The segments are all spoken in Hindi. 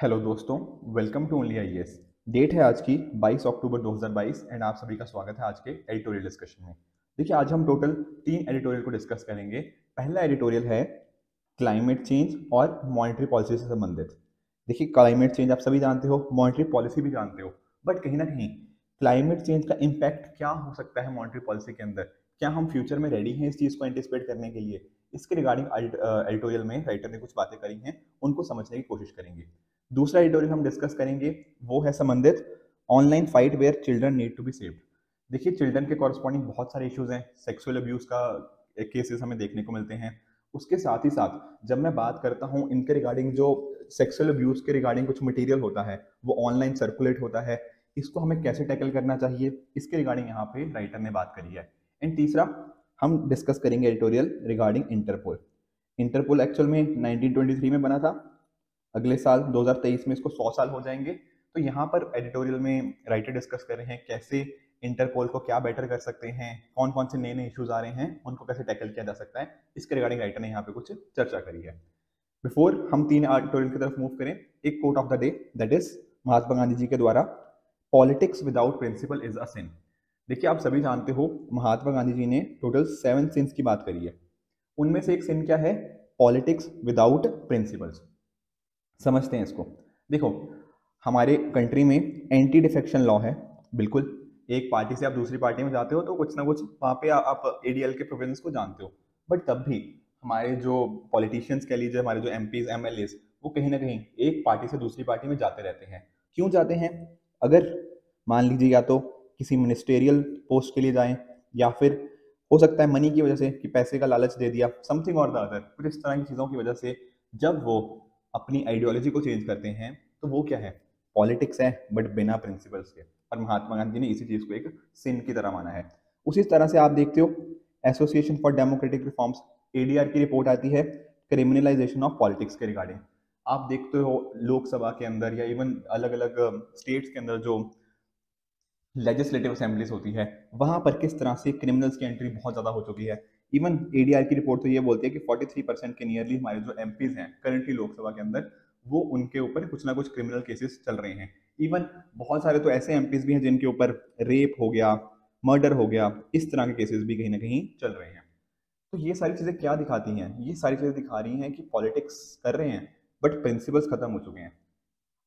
हेलो दोस्तों welcome to only I date है आज की 22 अक्टूबर 2022 एंड आप सभी का स्वागत है आज के एडिटोरियल डिस्कशन में। देखिए, आज हम टोटल तीन एडिटोरियल को डिस्कस करेंगे। पहला एडिटोरियल है क्लाइमेट चेंज और मॉनिटरी पॉलिसी से संबंधित। देखिए क्लाइमेट चेंज आप सभी जानते हो मॉनिटरी पॉलिसी भी जानते हो बट कहीं ना कहीं क्लाइमेट चेंज का इम्पैक्ट क्या हो सकता है मॉनिटरी पॉलिसी के अंदर? क्या हम फ्यूचर में रेडी हैं इस चीज़ को एंटिसिपेट करने के लिए? इसके रिगार्डिंग एडिटोरियल में राइटर ने कुछ बातें करी हैं, उनको समझने की कोशिश करेंगे। दूसरा एडिटोरियल हम डिस्कस करेंगे, वो है संबंधित online fight where children need to be saved देखिए चिल्ड्रन के कॉरस्पॉन्डिंग बहुत सारे इश्यूज़ हैं। सेक्सुअल अब्यूज़ का केसेस हमें देखने को मिलते हैं। उसके साथ ही साथ, जब मैं बात करता हूँ इनके रिगार्डिंग जो सेक्सुअल अब्यूज़ के रिगार्डिंग कुछ मटेरियल होता है, वो ऑनलाइन सर्कुलेट होता है, इसको हमें कैसे टैकल करना चाहिए? इसके रिगार्डिंग यहाँ पे राइटर ने बात करी है। एंड तीसरा, हम डिस्कस करेंगे editorial regarding Interpol Interpol actual में 1923 में बना था। अगले साल 2023 में इसको 100 साल हो जाएँगे। तो यहाँ पर एडिटोरियल में राइटर डिस्कस कर रहे हैं, कैसे इंटरपोल को क्या बेटर कर सकते हैं कौन कौन से नए नए इश्यूज़ आ रहे हैं, उनको कैसे टैकल किया जा सकता है, इसके रिगार्डिंग राइटर ने यहाँ पे कुछ चर्चा करी है। बिफोर हम तीन एडिटोरियल की तरफ़ मूव करें, एक quote of the day that is Mahatma Gandhi ji के द्वारा politics without principle is a sin देखिए, आप सभी जानते हो, महात्मा गांधी जी ने टोटल सेवन सिंस की बात करी है। उनमें से एक सिन क्या है? पॉलिटिक्स विदाउट प्रिंसिपल्स समझते हैं इसको। देखो, हमारे कंट्री में एंटी डिफेक्शन लॉ है, बिल्कुल। एक पार्टी से आप दूसरी पार्टी में जाते हो तो कुछ ना कुछ वहाँ पे आप एडीएल के प्रोविजंस को जानते हो। बट तब भी हमारे जो पॉलिटिशियंस कह लीजिए, हमारे जो एम पीज एम एल वो कहीं ना कहीं एक पार्टी से दूसरी पार्टी में जाते रहते हैं। क्यों जाते हैं? अगर मान लीजिए या तो किसी मिनिस्टेरियल पोस्ट के लिए जाएँ, या फिर हो सकता है मनी की वजह से कि पैसे का लालच दे दिया समथिंग और द अदर कुछ इस तरह की चीज़ों की वजह से जब वो अपनी आइडियोलॉजी को चेंज करते हैं तो वो क्या है? पॉलिटिक्स है बट बिना प्रिंसिपल्स के। और महात्मा गांधी ने इसी चीज़ को एक सिन की तरह माना है। उसी तरह से आप देखते हो Association for Democratic Reforms ADR की रिपोर्ट आती है क्रिमिनलाइजेशन ऑफ़ पॉलिटिक्स के रिगार्डिंग आप देखते हो, लोकसभा के अंदर या इवन अलग अलग स्टेट्स के अंदर जो लेजिस्लेटिव असेंबलीज होती है, वहाँ पर किस तरह से क्रिमिनल्स की एंट्री बहुत ज़्यादा हो चुकी है। इवन एडीआर की रिपोर्ट तो ये बोलती है कि 43 परसेंट के नियरली हमारे जो एम हैं करंटली लोकसभा के अंदर, वो उनके ऊपर कुछ ना कुछ क्रिमिनल केसेस चल रहे हैं। इवन बहुत सारे तो ऐसे एम भी हैं जिनके ऊपर रेप हो गया मर्डर हो गया, इस तरह के केसेस भी कहीं ना कहीं चल रहे हैं। तो ये सारी चीज़ें क्या दिखाती हैं? ये सारी चीज़ें दिखा रही हैं कि पॉलिटिक्स कर रहे हैं बट प्रिंसिपल्स खत्म हो चुके हैं।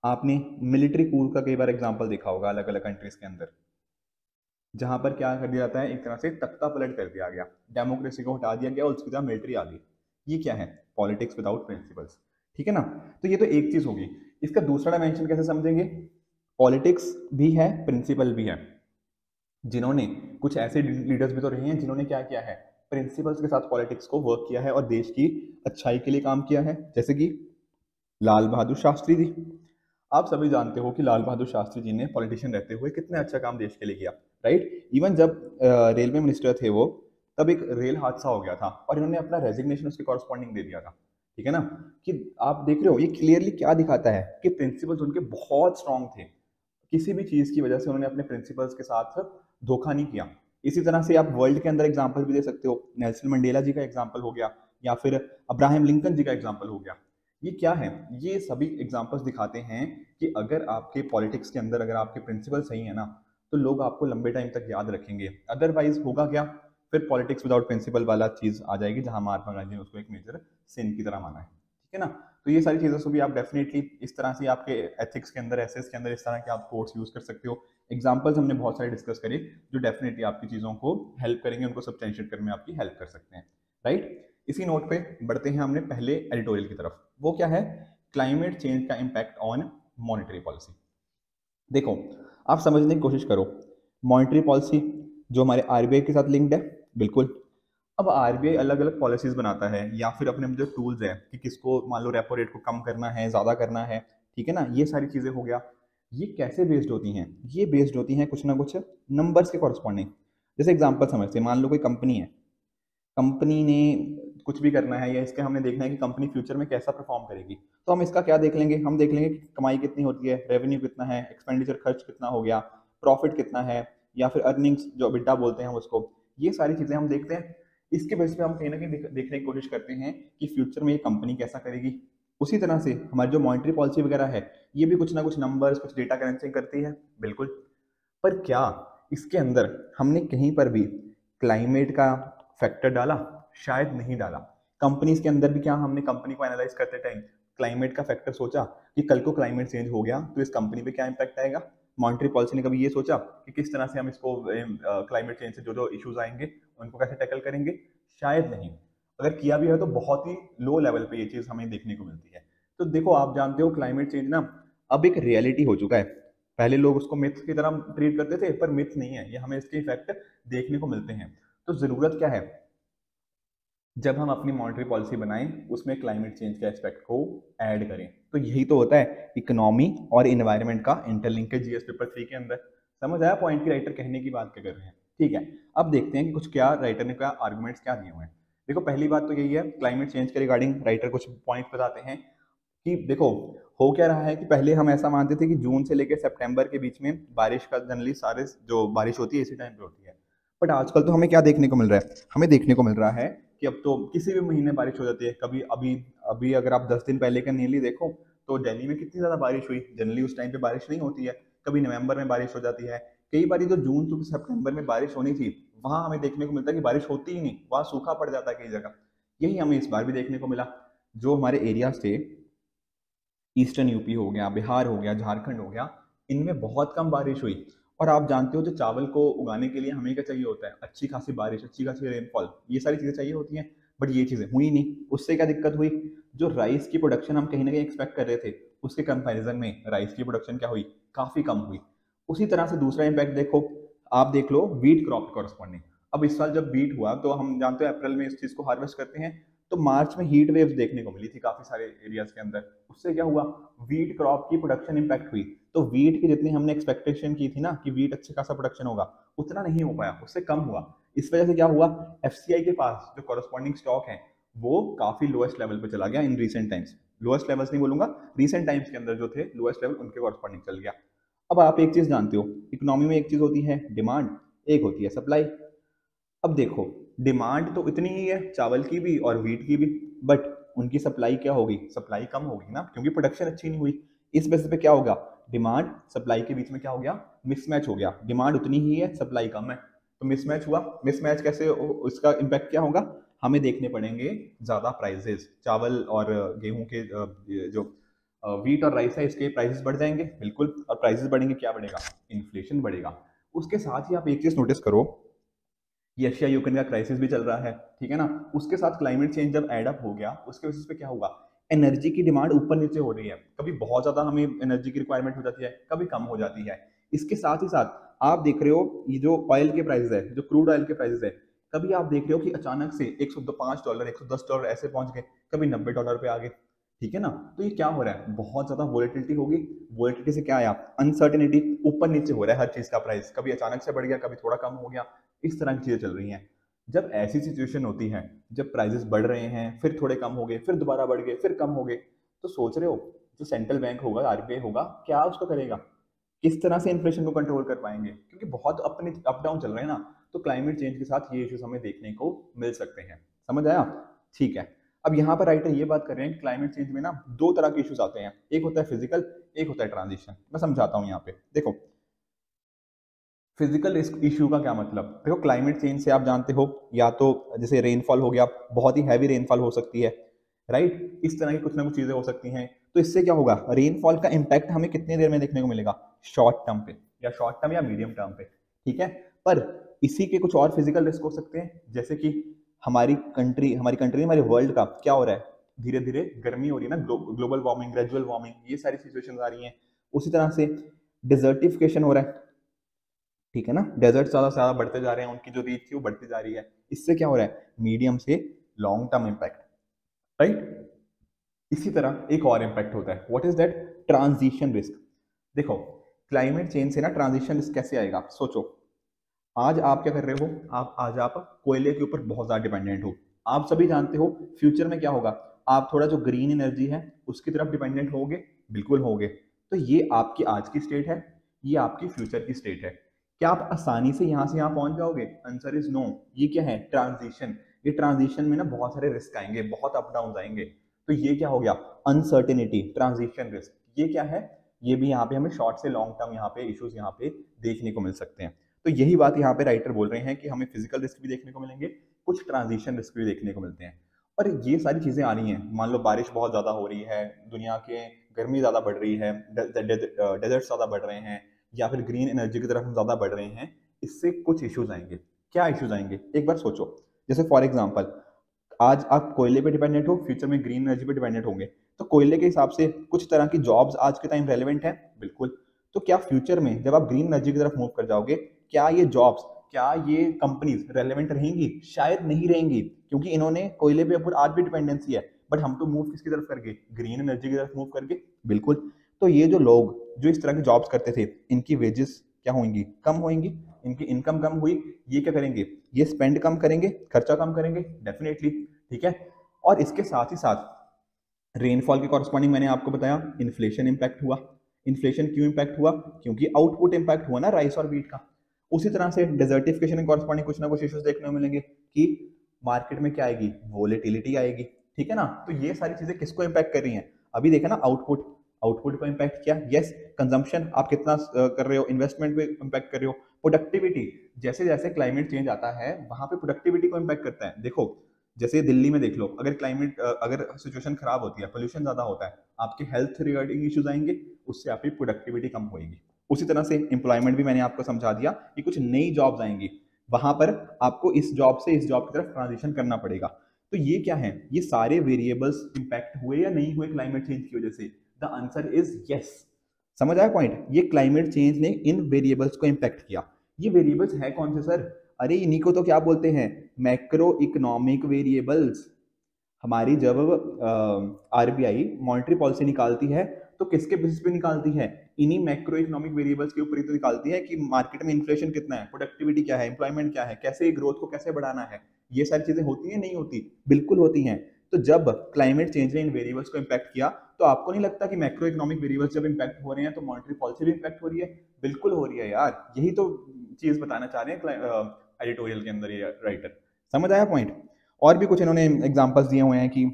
आपने मिलिट्री कूल का कई बार एग्ज़ाम्पल देखा होगा अलग अलग कंट्रीज़ के अंदर। जहाँ पर क्या कर दिया जाता है? एक तरह से तख्ता पलट कर दिया गया। डेमोक्रेसी को हटा दिया गया और उसकी तरह मिलिट्री आ गई। ये क्या है? पॉलिटिक्स विदाउट प्रिंसिपल्स ठीक है ना? तो ये तो एक चीज़ होगी। इसका दूसरा डायमेंशन कैसे समझेंगे? पॉलिटिक्स भी है प्रिंसिपल भी है। जिन्होंने कुछ ऐसे लीडर्स भी तो रहे हैं, जिन्होंने क्या किया है? प्रिंसिपल्स के साथ पॉलिटिक्स को वर्क किया है और देश की अच्छाई के लिए काम किया है। जैसे कि लाल बहादुर शास्त्री जी। आप सभी जानते हो कि लाल बहादुर शास्त्री जी ने पॉलिटिशियन रहते हुए कितने अच्छा काम देश के लिए किया। राइट? इवन जब रेलवे मिनिस्टर थे वो, तब एक रेल हादसा हो गया था और इन्होंने अपना रेजिग्नेशन उसके कॉरस्पॉन्डिंग दे दिया था। ठीक है ना? कि आप देख रहे हो, ये क्लियरली क्या दिखाता है कि प्रिंसिपल्स उनके बहुत स्ट्रांग थे। किसी भी चीज़ की वजह से उन्होंने अपने प्रिंसिपल्स के साथ धोखा नहीं किया। इसी तरह से आप वर्ल्ड के अंदर एग्ज़ाम्पल भी दे सकते हो। नेल्सन मंडेला जी का एग्ज़ाम्पल हो गया, या फिर अब्राहम लिंकन जी का एग्ज़ाम्पल हो गया। ये क्या है? ये सभी एग्जाम्पल्स दिखाते हैं कि अगर आपके पॉलिटिक्स के अंदर, अगर आपके प्रिंसिपल सही है ना तो लोग आपको लंबे टाइम तक याद रखेंगे। अदरवाइज़ होगा क्या? फिर पॉलिटिक्स विदाउट प्रिंसिपल वाला चीज़ आ जाएगी जहाँ महात्मा गांधी ने उसको एक मेजर सिन की तरह माना है। ठीक है ना? तो ये सारी चीज़ों से भी आप डेफिनेटली इस तरह से आपके एथिक्स के अंदर एसेस के अंदर इस तरह के आप कोर्स यूज़ कर सकते हो। एग्जाम्पल्स हमने बहुत सारे डिस्कस करे जो डेफिनेटली आपकी चीज़ों को हेल्प करेंगे, उनको सब्सटेंशिएट करने में आपकी हेल्प कर सकते हैं। राइट इसी नोट पे बढ़ते हैं हमने पहले एडिटोरियल की तरफ़। वो क्या है? क्लाइमेट चेंज का इम्पैक्ट ऑन मॉनिटरी पॉलिसी देखो आप समझने की कोशिश करो। मॉनिटरी पॉलिसी जो हमारे आरबीआई के साथ लिंक्ड है, बिल्कुल। अब आरबीआई अलग अलग पॉलिसीज़ बनाता है, या फिर अपने जो टूल्स हैं, कि किसको, मान लो रेपो रेट को कम करना है, ज़्यादा करना है, ठीक है ना? ये सारी चीज़ें हो गया। ये कैसे बेस्ड होती हैं? ये बेस्ड होती हैं कुछ ना कुछ नंबर्स के कॉरस्पॉन्डिंग जैसे एग्जांपल समझते मान लो कोई कंपनी है कंपनी ने कुछ भी करना है या इसके हमने देखना है कि कंपनी फ्यूचर में कैसा परफॉर्म करेगी। तो हम इसका क्या देख लेंगे? हम देख लेंगे कि कमाई कितनी होती है रेवेन्यू कितना है एक्सपेंडिचर खर्च कितना हो गया प्रॉफिट कितना है, या फिर अर्निंग्स जो बिड्डा बोलते हैं उसको। ये सारी चीज़ें हम देखते हैं। इसके बेस पे हम कहीं ना कहीं देखने की कोशिश करते हैं कि फ्यूचर में ये कंपनी कैसा करेगी। उसी तरह से हमारी जो मॉनिटरी पॉलिसी वगैरह है, ये भी कुछ ना कुछ नंबर्स कुछ डेटा करेंसी करती है, बिल्कुल। पर क्या इसके अंदर हमने कहीं पर भी क्लाइमेट का फैक्टर डाला, शायद नहीं डाला। कंपनीज़ के अंदर भी क्या हमने कंपनी को एनालाइज करते टाइम क्लाइमेट का फैक्टर सोचा कि कल को क्लाइमेट चेंज हो गया तो इस कंपनी पे क्या इंपैक्ट आएगा? मॉनिटरी पॉलिसी ने कभी ये सोचा कि किस तरह से हम इसको क्लाइमेट चेंज से जो जो इश्यूज़ आएँगे, उनको कैसे टैकल करेंगे? शायद नहीं। अगर किया भी है तो बहुत ही लो लेवल पे ये चीज़ हमें देखने को मिलती है। तो देखो, आप जानते हो क्लाइमेट चेंज ना, अब एक रियलिटी हो चुका है। पहले लोग उसको मिथ की तरह ट्रीट करते थे, पर मिथ नहीं है। ये हमें इसके इफ़ेक्ट देखने को मिलते हैं। तो ज़रूरत क्या है? जब हम अपनी मॉनिटरी पॉलिसी बनाएँ, उसमें क्लाइमेट चेंज के एस्पेक्ट को ऐड करें। तो यही तो होता है इकोनॉमी और इन्वायरमेंट का इंटरलिंकेज जीएस पेपर थ्री के अंदर। समझ आया? पॉइंट की राइटर कहने की बात क्या कर रहे हैं? ठीक है, अब देखते हैं कि कुछ क्या राइटर ने क्या आर्गूमेंट्स क्या दिए हुए हैं। देखो, पहली बात तो यही है क्लाइमेट चेंज के रिगार्डिंग राइटर कुछ पॉइंट बताते हैं कि देखो, हो क्या रहा है कि पहले हम ऐसा मानते थे कि जून से लेकर सितंबर के बीच में बारिश का जनरली सारे जो बारिश होती है, इसी टाइम पे होती है। बट आजकल तो हमें क्या देखने को मिल रहा है? हमें देखने को मिल रहा है कि अब तो किसी भी महीने बारिश हो जाती है। कभी अभी अभी अगर आप दस दिन पहले का नीली देखो तो दिल्ली में कितनी ज़्यादा बारिश हुई? जनरली उस टाइम पे बारिश नहीं होती है। कभी नवंबर में बारिश हो जाती है। कई बार जो जून टू सितंबर में बारिश होनी थी। वहाँ हमें देखने को मिलता कि बारिश होती ही नहीं। वहाँ सूखा पड़ जाता कई जगह। यही हमें इस बार भी देखने को मिला। जो हमारे एरियाज़ थे ईस्टर्न यूपी हो गया, बिहार हो गया, झारखंड हो गया, इनमें बहुत कम बारिश हुई। और आप जानते हो जो चावल को उगाने के लिए हमें क्या चाहिए होता है? अच्छी खासी बारिश, अच्छी खासी रेनफॉल ये सारी चीज़ें चाहिए होती हैं बट ये चीज़ें हुई नहीं। उससे क्या दिक्कत हुई? जो राइस की प्रोडक्शन हम कहीं ना कहीं एक्सपेक्ट कर रहे थे, उसके कंपैरिजन में राइस की प्रोडक्शन क्या हुई? काफ़ी कम हुई। उसी तरह से दूसरा इम्पैक्ट देखो, आप देख लो वीट क्रॉप कॉरस्पॉन्डिंग अब इस साल जब बीट हुआ तो हम जानते हैं अप्रैल में इस चीज़ को हार्वेस्ट करते हैं तो मार्च में हीट वेव्स देखने को मिली थी काफ़ी सारे एरियाज़ के अंदर। उससे क्या हुआ? वीट क्रॉप की प्रोडक्शन इम्पैक्ट हुई। तो वीट की जितनी हमने एक्सपेक्टेशन की थी ना कि वीट अच्छे खासा प्रोडक्शन होगा, उतना नहीं हो पाया, उससे कम हुआ। इस वजह से क्या हुआ? एफसीआई के पास जो कॉरस्पॉन्डिंग स्टॉक है, वो काफ़ी लोएस्ट लेवल पर चला गया in recent times lowest levels नहीं बोलूँगा रिसेंट टाइम्स के अंदर जो थे लोएस्ट लेवल उनके कॉरस्पॉन्डिंग चल गया। अब आप एक चीज़ जानते हो इकोनॉमी में एक चीज़ होती है डिमांड एक होती है सप्लाई अब देखो डिमांड तो इतनी ही है, चावल की भी और वीट की भी बट उनकी सप्लाई क्या होगी? सप्लाई कम होगी ना, क्योंकि प्रोडक्शन अच्छी नहीं हुई। इस बेसिस पे क्या होगा डिमांड सप्लाई के बीच में क्या हो गया? मिसमैच हो गया। डिमांड उतनी ही है सप्लाई कम है। तो मिसमैच हुआ। मिसमैच कैसे उसका इम्पैक्ट क्या होगा? हमें देखने पड़ेंगे ज़्यादा प्राइजेस चावल और गेहूँ के जो वीट और राइस है, इसके प्राइसेस बढ़ जाएँगे। बिल्कुल। और प्राइसेस बढ़ेंगे, क्या बढ़ेगा? इन्फ्लेशन बढ़ेगा। उसके साथ ही आप एक चीज़ नोटिस करो। ये एशिया यूक्रेन का क्राइसिस भी चल रहा है, ठीक है ना? उसके साथ क्लाइमेट चेंज जब एडअप हो गया, उसके बेसिस पे क्या होगा? एनर्जी की डिमांड ऊपर नीचे हो रही है। कभी बहुत ज़्यादा हमें एनर्जी की रिक्वायरमेंट हो जाती है, कभी कम हो जाती है। इसके साथ ही साथ आप देख रहे हो, ये जो ऑयल के प्राइसेस है, जो क्रूड ऑयल के प्राइसेस है, कभी आप देख रहे हो कि अचानक से एक डॉलर एक सौ दस डॉलर ऐसे पहुँच गए, कभी नब्बे डॉलर पे आ गए। ठीक है ना? तो ये क्या हो रहा है? बहुत ज़्यादा वोलेटिलिटी होगी। वोलेटिलिटी से क्या आया अनसर्टेनिटी ऊपर नीचे हो रहा है हर चीज़ का प्राइस कभी अचानक से बढ़ गया, कभी थोड़ा कम हो गया। इस तरह की चीज़ें चल रही हैं। जब ऐसी सिचुएशन होती है, जब प्राइजेस बढ़ रहे हैं, फिर थोड़े कम हो गए, फिर दोबारा बढ़ गए, फिर कम हो गए तो सोच रहे हो, जो सेंट्रल बैंक होगा आरबीआई होगा, क्या उसको करेगा? किस तरह से इन्फ्लेशन को कंट्रोल कर पाएँगे? क्योंकि बहुत अपने अप डाउन चल रहे हैं ना तो क्लाइमेट चेंज के साथ ये इश्यूज़ हमें देखने को मिल सकते हैं। समझ आया? ठीक है। अब यहाँ पर राइटर ये बात कर रहे हैं कि क्लाइमेट चेंज में ना दो तरह के इश्यूज़ आते हैं। एक होता है फ़िज़िकल एक होता है ट्रांजिशन मैं समझाता हूँ यहाँ पे। देखो फ़िज़िकल इश्यू का क्या मतलब? देखो क्लाइमेट चेंज से आप जानते हो, या तो जैसे रेनफॉल हो गया, बहुत ही हैवी रेनफॉल हो सकती है राइट इस तरह की कुछ ना कुछ चीज़ें हो सकती हैं। तो इससे क्या होगा? रेनफॉल का इम्पैक्ट हमें कितनी देर में देखने को मिलेगा? शॉर्ट टर्म पे, या शॉर्ट टर्म या मीडियम टर्म पे, ठीक है? पर इसी के कुछ और फ़िज़िकल रिस्क हो सकते हैं, जैसे कि हमारी कंट्री हमारी कंट्री हमारे वर्ल्ड का क्या हो रहा है? धीरे धीरे गर्मी हो रही है ना ग्लोबल वार्मिंग ग्रेजुअल वार्मिंग ये सारी सिचुएशन आ रही हैं। उसी तरह से डिजर्टिफिकेशन हो रहा है। ठीक है ना? डेजर्ट ज़्यादा से ज़्यादा बढ़ते जा रहे हैं, उनकी जो रीच थी वो बढ़ती जा रही है। इससे क्या हो रहा है? मीडियम से लॉन्ग टर्म इम्पैक्ट राइट इसी तरह एक और इम्पैक्ट होता है। What is that transition risk देखो क्लाइमेट चेंज से ना ट्रांजिशन रिस्क कैसे आएगा? सोचो। आज आप क्या कर रहे हो? आप, आज आप कोयले के ऊपर बहुत ज़्यादा डिपेंडेंट हो। आप सभी जानते हो फ्यूचर में क्या होगा? आप थोड़ा जो ग्रीन एनर्जी है, उसकी तरफ़ डिपेंडेंट होगे? बिल्कुल होगे। तो ये आपकी आज की स्टेट है, ये आपकी फ्यूचर की स्टेट है। क्या आप आसानी से यहाँ से यहाँ पहुँच जाओगे? आंसर इज़ नो ये क्या है? ट्रांजिशन ये ट्रांजिशन में ना बहुत सारे रिस्क आएँगे, बहुत अप डाउन आएँगे। तो ये क्या हो गया? अनसर्टेनिटी ट्रांजिशन रिस्क ये क्या है? ये भी यहाँ पे हमें शॉर्ट से लॉन्ग टर्म यहाँ पे इश्यूज़ यहाँ पे देखने को मिल सकते हैं। तो यही बात यहाँ पे राइटर बोल रहे हैं कि हमें फ़िज़िकल रिस्क भी देखने को मिलेंगे, कुछ ट्रांजिशन रिस्क भी देखने को मिलते हैं। और ये सारी चीज़ें आ रही हैं। मान लो बारिश बहुत ज़्यादा हो रही है, दुनिया के गर्मी ज़्यादा बढ़ रही है डेजर्ट ज़्यादा बढ़ रहे हैं या फिर ग्रीन एनर्जी की तरफ़ हम ज़्यादा बढ़ रहे हैं, इससे कुछ इश्यूज़ आएँगे। क्या इश्यूज़ आएँगे? एक बार सोचो। जैसे फॉर एग्ज़ाम्पल आज आप कोयले पे डिपेंडेंट हो फ्यूचर में ग्रीन एनर्जी पे डिपेंडेंट होंगे तो कोयले के हिसाब से कुछ तरह की जॉब्स आज के टाइम रेलिवेंट है? बिल्कुल। तो क्या फ्यूचर में जब आप ग्रीन एनर्जी की तरफ़ मूव कर जाओगे, क्या ये जॉब्स क्या ये कंपनीज़ रेलिवेंट रहेंगी? शायद नहीं रहेंगी, क्योंकि इन्होंने कोयले पे ऊपर आज भी डिपेंडेंसी है। बट हम तो मूव किसकी तरफ़ करके ग्रीन एनर्जी की तरफ़ मूव करके बिल्कुल। तो ये जो लोग जो इस तरह के जॉब्स करते थे, इनकी वेजेस क्या होंगी? कम होंगी। इनकी इनकम कम हुई। ये क्या करेंगे? ये स्पेंड कम करेंगे, खर्चा कम करेंगे डेफिनेटली ठीक है? और इसके साथ ही साथ रेनफॉल के कॉरस्पॉन्डिंग मैंने आपको बताया इन्फ्लेशन इम्पैक्ट हुआ। इन्फ्लेशन क्यों इंपैक्ट हुआ? क्योंकि आउटपुट इंपैक्ट हुआ ना राइस और वीट का। उसी तरह से डेजर्टिफिकेशन के कॉरस्पॉन्डिंग कुछ ना कुछ इश्यूज़ देखने को मिलेंगे कि मार्केट में क्या आएगी? वोलेटिलिटी आएगी, ठीक है ना? तो ये सारी चीज़ें किसको इंपैक्ट कर रही हैं? अभी देखा ना आउटपुट आउटपुट को इम्पैक्ट किया? यस कंजम्पशन आप कितना कर रहे हो? इन्वेस्टमेंट पे इम्पैक्ट कर रहे हो? प्रोडक्टिविटी जैसे जैसे क्लाइमेट चेंज आता है, वहाँ पे प्रोडक्टिविटी को इम्पैक्ट करता है। देखो, जैसे दिल्ली में देख लो, अगर क्लाइमेट अगर सिचुएशन खराब होती है पोल्यूशन ज़्यादा होता है, आपके हेल्थ रिगार्डिंग इश्यूज़ आएँगे, उससे आपकी प्रोडक्टिविटी कम होगी उसी तरह से एम्प्लॉयमेंट भी मैंने आपको समझा दिया कि कुछ नई जॉब्स आएँगी। वहाँ पर आपको इस जॉब से इस जॉब की तरफ़ ट्रांजिशन करना पड़ेगा। तो ये क्या है? ये सारे वेरिएबल्स इंपैक्ट हुए या नहीं हुए क्लाइमेट चेंज की वजह से? द आंसर इज़ यस समझ आया पॉइंट ये क्लाइमेट चेंज ने इन वेरिएबल्स को इंपैक्ट किया। ये वेरिएबल्स है कौन से सर अरे, इन्हीं को तो क्या बोलते हैं? मैक्रो इकोनॉमिक वेरिएबल्स हमारी जब आरबीआई मॉनिटरी पॉलिसी निकालती है तो किसके बेसिस पे निकालती है? इन्हीं मैक्रो इकोनॉमिक वेरिएबल्स के ऊपर ही तो निकालती है कि मार्केट में इन्फ्लेशन कितना है प्रोडक्टिविटी क्या है एम्प्लॉयमेंट क्या है, कैसे ग्रोथ को कैसे बढ़ाना है। ये सारी चीज़ें होती हैं, नहीं होती? बिल्कुल होती हैं। तो जब क्लाइमेट चेंज ने इन वेरिएबल्स को इंपैक्ट किया तो आपको नहीं लगता कि मैक्रो इकोनॉमिक वेरिएबल्स जब इंपैक्ट हो रहे हैं तो मॉनिटरी पॉलिसी भी इंपैक्ट हो रही है? बिल्कुल हो रही है यार। यही तो चीज़ बताना चाह रहे हैं एडिटोरियल के अंदर ये राइटर समझ आया पॉइंट और भी कुछ इन्होंने एग्जाम्पल्स दिए हुए हैं कि,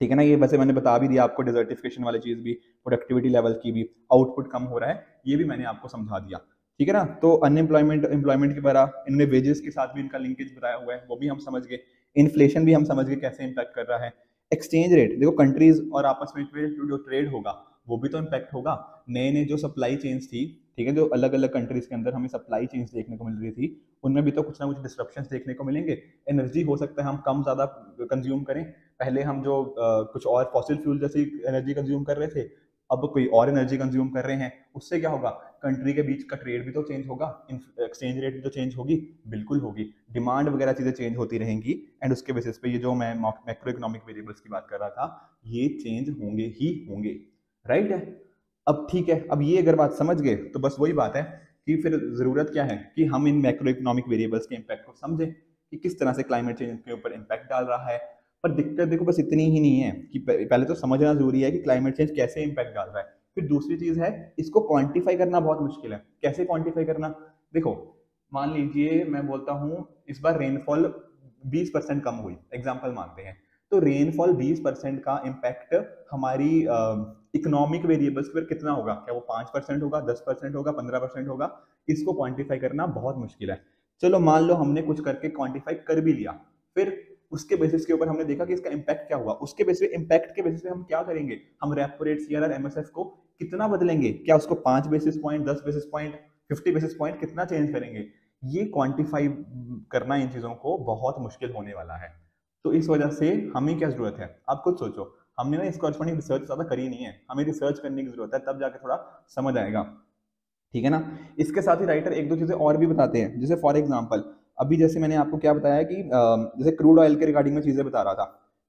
ठीक है ना, ये वैसे मैंने बता भी दिया आपको डिजर्टिफिकेशन वाली चीज़ भी प्रोडक्टिविटी लेवल की भी आउटपुट कम हो रहा है, ये भी मैंने आपको समझा दिया। ठीक है ना? तो अनएम्प्लॉयमेंट एम्प्लॉयमेंट की तरह इनमें वेजेस के साथ भी इनका लिंकेज बताया हुआ है, वो भी हम समझ गए। इन्फ्लेशन भी हम समझ गए कैसे इम्पैक्ट कर रहा है। एक्सचेंज रेट देखो कंट्रीज़ और आपस में जो ट्रेड होगा वो भी तो इम्पैक्ट होगा। नए नए जो सप्लाई चेन्स थी ठीक है जो अलग अलग कंट्रीज़ के अंदर हमें सप्लाई चेन्स देखने को मिल रही थी उनमें भी तो कुछ ना कुछ डिस्ट्रप्शन देखने को मिलेंगे। एनर्जी हो सकता है हम कम ज़्यादा कंज्यूम करें। पहले हम जो आ, कुछ और फॉसिल फ्यूल जैसी एनर्जी कंज्यूम कर रहे थे अब कोई और एनर्जी कंज्यूम कर रहे हैं, उससे क्या होगा? कंट्री के बीच का ट्रेड भी तो चेंज होगा एक्सचेंज रेट भी तो चेंज होगी, बिल्कुल होगी। डिमांड वगैरह चीज़ें चेंज होती रहेंगी एंड उसके बेसिस पे ये जो मैं मैक्रो इकोनॉमिक वेरिएबल्स की बात कर रहा था, ये चेंज होंगे ही होंगे। राइट है? अब ठीक है, अब ये अगर बात समझ गए तो बस वही बात है कि फिर ज़रूरत क्या है? कि हम इन मैक्रो इकोनॉमिक वेरिएबल्स के इम्पैक्ट को समझें, कि किस तरह से क्लाइमेट चेंज के ऊपर इम्पैक्ट डाल रहा है पर दिक्कत देखो, बस इतनी ही नहीं है कि पहले तो समझना ज़रूरी है कि क्लाइमेट चेंज कैसे इम्पैक्ट डाल रहा है। फिर दूसरी चीज़ है, इसको क्वांटिफाई करना बहुत मुश्किल है। कैसे क्वांटिफाई करना? देखो, मान लीजिए मैं बोलता हूँ, इस बार रेनफॉल 20 परसेंट कम हुई एग्ज़ाम्पल मानते हैं। तो रेनफॉल 20 परसेंट का इम्पैक्ट हमारी इकोनॉमिक वेरिएबल्स पर कितना होगा? क्या वो पाँच परसेंट होगा, दस परसेंट होगा, पंद्रह परसेंट होगा? इसको क्वांटिफाई करना बहुत मुश्किल है। चलो मान लो हमने कुछ करके क्वांटिफाई कर भी लिया। फिर उसके बेसिस के ऊपर हमने देखा कि इसका इम्पैक्ट क्या हुआ। उसके बेसिस इम्पैक्ट के बेसिस पे हम क्या करेंगे? हम रेपो रेट सी आर को कितना बदलेंगे? क्या उसको पाँच बेसिस पॉइंट दस basis point fifty basis point कितना चेंज करेंगे? ये क्वांटिफाई करना इन चीज़ों को बहुत मुश्किल होने वाला है। तो इस वजह से हमें क्या ज़रूरत है? आप खुद सोचो। हमने ना इस कॉरस्पॉन्डिंग रिसर्च ज़्यादा करी नहीं है। हमें रिसर्च करने की ज़रूरत है, तब जाके थोड़ा समझ आएगा। ठीक है ना? इसके साथ ही राइटर एक दो चीज़ें और भी बताते हैं। जैसे फॉर एग्ज़ाम्पल अभी जैसे मैंने आपको क्या बताया कि जैसे क्रूड ऑयल के रिगार्डिंग में चीज़ें बता रहा था,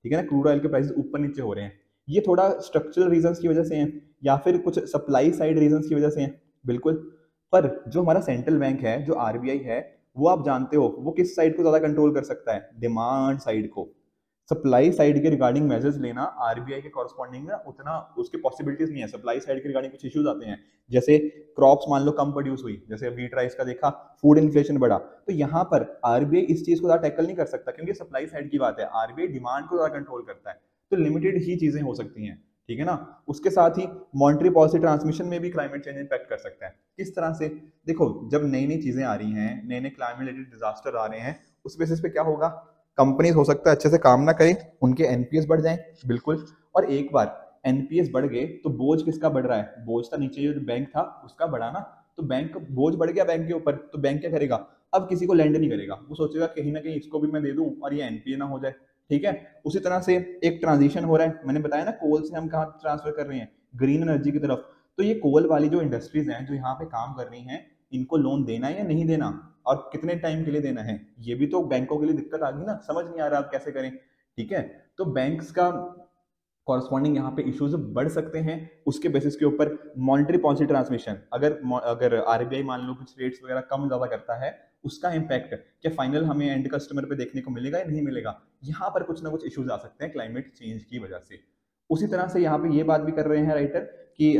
ठीक है ना? क्रूड ऑयल के प्राइस ऊपर नीचे हो रहे हैं। ये थोड़ा स्ट्रक्चरल रीजन की वजह से है, या फिर कुछ सप्लाई साइड रीजन की वजह से है? बिल्कुल। पर जो हमारा सेंट्रल बैंक है, जो आरबीआई है, वो आप जानते हो, वो किस साइड को ज़्यादा कंट्रोल कर सकता है? डिमांड साइड को। सप्लाई साइड के रिगार्डिंग मेजर्स लेना आरबीआई के कॉरस्पॉन्डिंग में उतना उसके पॉसिबिलिटीज नहीं है। सप्लाई साइड के रिगार्डिंग कुछ इश्यूज़ आते हैं। जैसे क्रॉप्स मान लो कम प्रोड्यूस हुई, जैसे वीट राइस का देखा फ़ूड इन्फ्लेशन बढ़ा। तो यहाँ पर आरबीआई इस चीज़ को ज़्यादा टैकल नहीं कर सकता, क्योंकि सप्लाई साइड की बात है। आरबीआई डिमांड को ज़्यादा कंट्रोल करता है। तो लिमिटेड ही चीज़ें हो सकती हैं, ठीक है ना? उसके साथ ही मॉनिटरी पॉलिसी ट्रांसमिशन में भी क्लाइमेट चेंज इंपैक्ट कर सकता है। किस तरह से? देखो, जब नई नई चीज़ें आ रही हैं नए नए क्लाइमेट रिलेटेड डिजास्टर आ रहे हैं, उस बेसिस पे क्या होगा? कंपनीज़ हो सकता है, अच्छे से काम ना करें, उनके एनपीएस बढ़ जाएँ। बिल्कुल। और एक बार एनपीएस बढ़ गए तो बोझ किसका बढ़ रहा है? बोझ था नीचे जो बैंक था, उसका बढ़ा ना। तो बैंक बोझ बढ़ गया बैंक के ऊपर तो बैंक क्या करेगा? अब किसी को लैंड नहीं करेगा। वो सोचेगा कहीं ना कहीं इसको भी मैं दे दूँ और ये एनपीए ना हो जाए। ठीक है? उसी तरह से एक ट्रांजिशन हो रहा है। मैंने बताया ना कोल से हम कहा ट्रांसफ़र कर रहे हैं? ग्रीन एनर्जी की तरफ़। तो ये कोल वाली जो इंडस्ट्रीज़ हैं, जो यहाँ पे काम कर रही हैं, इनको लोन देना या नहीं देना? और कितने टाइम के लिए देना है? ये भी तो बैंकों के लिए दिक्कत आ गई ना। समझ नहीं आ रहा आप कैसे करें। ठीक है? तो बैंक्स का कॉरस्पॉन्डिंग यहाँ पे इश्यूज़ बढ़ सकते हैं। उसके बेसिस के ऊपर मॉनिटरी पॉलिसी ट्रांसमिशन अगर अगर आरबीआई मान लो, कुछ रेट्स वगैरह कम ज़्यादा करता है, उसका इम्पैक्ट क्या फाइनल हमें एंड कस्टमर पे देखने को मिलेगा या नहीं मिलेगा? यहाँ पर कुछ ना कुछ इश्यूज़ आ सकते हैं क्लाइमेट चेंज की वजह से। उसी तरह से यहाँ पे ये बात भी कर रहे हैं राइटर कि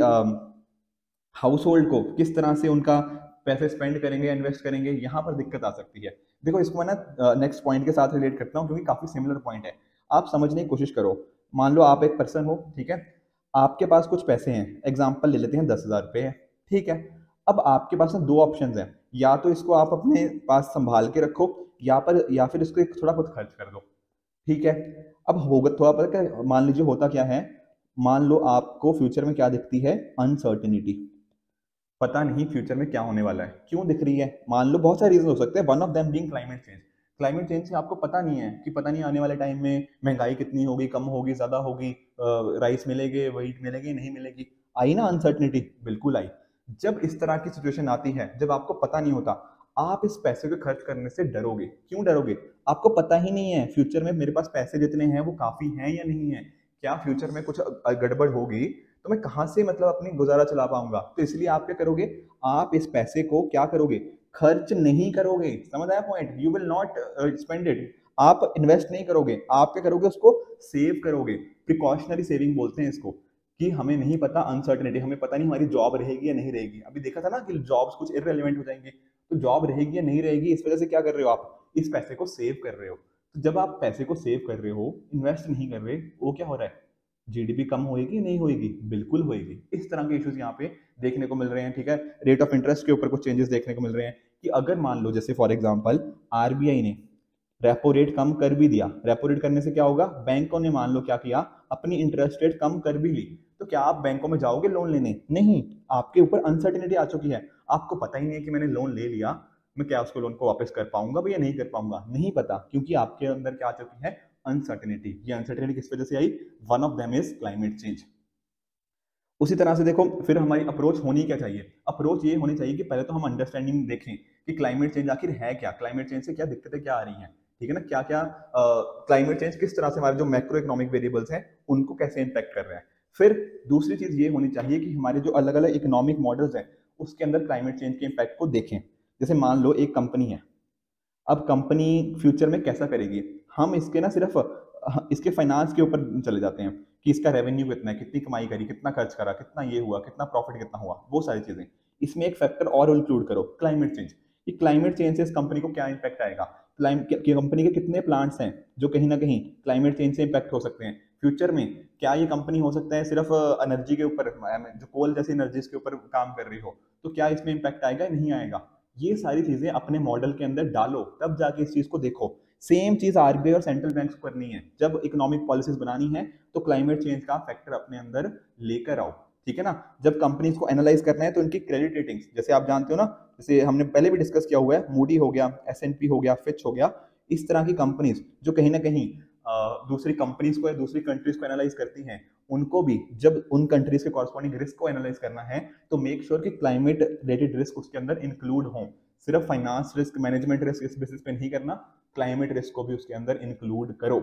हाउस होल्ड को किस तरह से उनका पैसे स्पेंड करेंगे इन्वेस्ट करेंगे, यहाँ पर दिक्कत आ सकती है। देखो, इसको मैं ना नेक्स्ट पॉइंट के साथ रिलेट करता हूँ, क्योंकि काफ़ी सिमिलर पॉइंट है। आप समझने की कोशिश करो। मान लो आप एक पर्सन हो, ठीक है? आपके पास कुछ पैसे हैं। एग्ज़ाम्पल ले लेते हैं, दस हज़ार रुपये ठीक है? अब आपके पास ना दो ऑप्शन हैं। या तो इसको आप अपने पास संभाल के रखो, या पर, या फिर इसको एक थोड़ा बहुत खर्च कर दो, ठीक है? अब होगा, थोड़ा पता मान लीजिए होता क्या है? मान लो आपको फ्यूचर में क्या दिखती है? अनसर्टिनिटी पता नहीं फ्यूचर में क्या होने वाला है। क्यों दिख रही है? मान लो बहुत सारे रीजन हो सकते हैं। One of them being climate change climate change से आपको पता नहीं है कि पता नहीं आने वाले टाइम में महँगाई कितनी होगी, कम होगी, ज़्यादा होगी राइस मिलेगी वीट मिलेगी, नहीं मिलेगी। आई ना अनसर्टनिटी बिल्कुल आई। जब इस तरह की सिचुएशन आती है, जब आपको पता नहीं होता, आप इस पैसे को खर्च करने से डरोगे। क्यों डरोगे? आपको पता ही नहीं है फ्यूचर में मेरे पास पैसे जितने हैं, वो काफ़ी हैं या नहीं है। क्या फ्यूचर में कुछ गड़बड़ होगी? तो मैं कहाँ से मतलब अपनी गुजारा चला पाऊँगा? तो इसलिए आप क्या करोगे? आप इस पैसे को क्या करोगे? खर्च नहीं करोगे। समझ आया point you will not spend it आप इन्वेस्ट नहीं करोगे। आप क्या करोगे उसको? सेव करोगे। प्रिकॉशनरी सेविंग बोलते हैं इसको। कि हमें नहीं पता अनसर्टनिटी हमें पता नहीं हमारी जॉब रहेगी या नहीं रहेगी। अभी देखा था ना कि जॉब्स कुछ इरेलीवेंट हो जाएँगे। तो जॉब रहेगी या नहीं रहेगी, इस वजह से क्या कर रहे हो आप? इस पैसे को सेव कर रहे हो। तो जब आप पैसे को सेव कर रहे हो इन्वेस्ट नहीं कर रहे, वो क्या हो रहा है? जीडीपी कम होएगी, नहीं होएगी? बिल्कुल होएगी। इस तरह के इश्यूज़ यहाँ पे देखने को मिल रहे हैं, ठीक है? रेट ऑफ़ इंटरेस्ट के ऊपर कुछ चेंजेस देखने को मिल रहे हैं कि अगर मान लो, जैसे फॉर एग्जांपल आरबीआई ने रेपो रेट कम कर भी दिया। रेपो रेट करने से क्या होगा? बैंकों ने मान लो क्या किया? अपनी इंटरेस्ट रेट कम कर भी ली। तो क्या आप बैंकों में जाओगे लोन लेने? नहीं। आपके ऊपर अनसर्टिनिटी आ चुकी है। आपको पता ही नहीं है कि मैंने लोन ले लिया, मैं क्या उसको लोन को वापस कर पाऊँगा या नहीं कर पाऊँगा? नहीं पता, क्योंकि आपके अंदर क्या आ चुकी है? अनसर्टेनिटी ये अनसर्टेनिटी किस वजह से आई? One of them is climate change उसी तरह से देखो, फिर हमारी अप्रोच होनी क्या चाहिए? अप्रोच ये होनी चाहिए कि पहले तो हम अंडरस्टैंडिंग देखें कि क्लाइमेट चेंज आखिर है क्या? क्लाइमेट चेंज से क्या दिक्कतें क्या आ रही हैं? ठीक है ना? क्या क्या क्लाइमेट चेंज किस तरह से हमारे जो मैक्रो इकोनॉमिक वेरिएबल्स हैं, उनको कैसे इंपैक्ट कर रहे हैं? फिर दूसरी चीज़ ये होनी चाहिए कि हमारे जो अलग अलग इकोनॉमिक मॉडल्स हैं, उसके अंदर क्लाइमेट चेंज के इम्पैक्ट को देखें। जैसे मान लो एक कंपनी है। अब कंपनी फ्यूचर में कैसा करेगी? हम इसके ना सिर्फ़ इसके फाइनेंस के ऊपर चले जाते हैं कि इसका रेवेन्यू कितना है, कितनी कमाई करी, कितना खर्च करा, कितना ये हुआ, कितना प्रॉफिट कितना हुआ, वो सारी चीज़ें। इसमें एक फैक्टर और इंक्लूड करो क्लाइमेट चेंज कि क्लाइमेट चेंज से इस कंपनी को क्या इम्पैक्ट आएगा? कंपनी के कितने प्लांट्स हैं जो कहीं ना कहीं क्लाइमेट चेंज से इम्पैक्ट हो सकते हैं? फ्यूचर में क्या ये कंपनी हो सकता है सिर्फ़ एनर्जी के ऊपर जो कोल जैसी एनर्जीज के ऊपर काम कर रही हो तो क्या इसमें इम्पैक्ट आएगा? नहीं आएगा। ये सारी चीज़ें अपने मॉडल के अंदर डालो, तब जाके इस चीज़ को देखो। सेम चीज़ आरबीआई और सेंट्रल बैंक करनी है। जब इकोनॉमिक पॉलिसीज़ बनानी है तो क्लाइमेट चेंज का फैक्टर अपने अंदर लेकर आओ, ठीक है ना? जब कंपनीज़ को एनालाइज करना है तो उनकी क्रेडिट रेटिंग्स जैसे आप जानते हो ना, जैसे हमने पहले भी डिस्कस किया हुआ है मूडी हो गया एस हो गया फिच हो गया, इस तरह की कंपनीज़ जो कहीं ना कहीं दूसरी कंपनीज़ को या दूसरी कंट्रीज़ को एनालाइज करती हैं, उनको भी, जब उन कंट्रीज़ के कॉरस्पॉन्डिंग रिस्क को एनालाइज करना है तो मेक श्योर sure कि क्लाइमेट रिलेटेड रिस्क उसके अंदर इंक्लूड हो। सिर्फ़ फाइनेंस रिस्क मैनेजमेंट रिस्क इस बेसिस पे नहीं करना क्लाइमेट रिस्क को भी उसके अंदर इंक्लूड करो।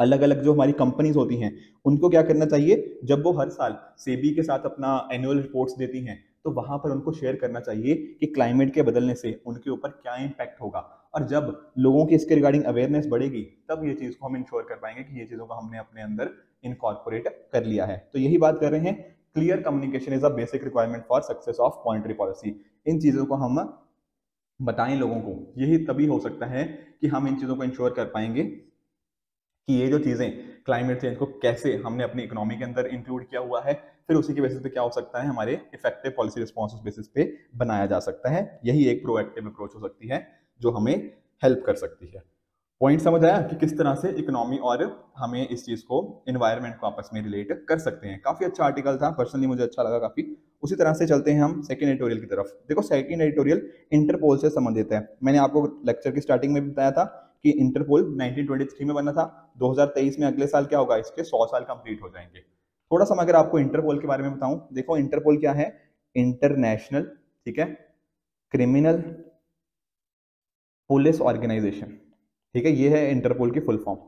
अलग अलग जो हमारी कंपनीज़ होती हैं, उनको क्या करना चाहिए? जब वो हर साल सेबी के साथ अपना एनुअल रिपोर्ट्स देती हैं तो वहाँ पर उनको शेयर करना चाहिए कि क्लाइमेट के बदलने से उनके ऊपर क्या इम्पैक्ट होगा। और जब लोगों की इसके रिगार्डिंग अवेयरनेस बढ़ेगी, तब ये चीज़ को हम इंश्योर कर पाएँगे कि ये चीज़ों को हमने अपने अंदर इनकॉर्पोरेट कर लिया है। तो यही बात कर रहे हैं clear communication is a basic requirement for success of पॉइंट्री policy इन चीज़ों को हम बताएँ लोगों को। यही तभी हो सकता है कि हम इन चीज़ों को इंश्योर कर पाएँगे कि ये जो चीज़ें क्लाइमेट चेंज को कैसे हमने अपनी इकोनॉमी के अंदर इंक्लूड किया हुआ है, फिर उसी के बेसिस पे क्या हो सकता है, हमारे इफ़ेक्टिव पॉलिसी रिस्पॉन्स बेसिस पे बनाया जा सकता है। यही एक प्रोएक्टिव अप्रोच हो सकती है, जो हमें हेल्प कर सकती है। पॉइंट समझ आया कि किस तरह से इकोनॉमी और हमें इस चीज़ को इन्वायरमेंट को आपस में रिलेट कर सकते हैं। काफ़ी अच्छा आर्टिकल था पर्सनली मुझे अच्छा लगा काफ़ी। उसी तरह से चलते हैं हम सेकेंड एडिटोरियल की तरफ़। देखो सेकेंड एडिटोरियल इंटरपोल से संबंधित है। मैंने आपको लेक्चर की स्टार्टिंग में बताया था कि इंटरपोल 1923 में बना था। 2023 में अगले साल क्या होगा? इसके 100 साल कंप्लीट हो जाएँगे। थोड़ा सा मैं अगर आपको इंटरपोल के बारे में बताऊँ, देखो इंटरपोल क्या है? इंटरनेशनल ठीक है? क्रिमिनल पुलिस ऑर्गेनाइजेशन ठीक है, ये है इंटरपोल की फुल फॉर्म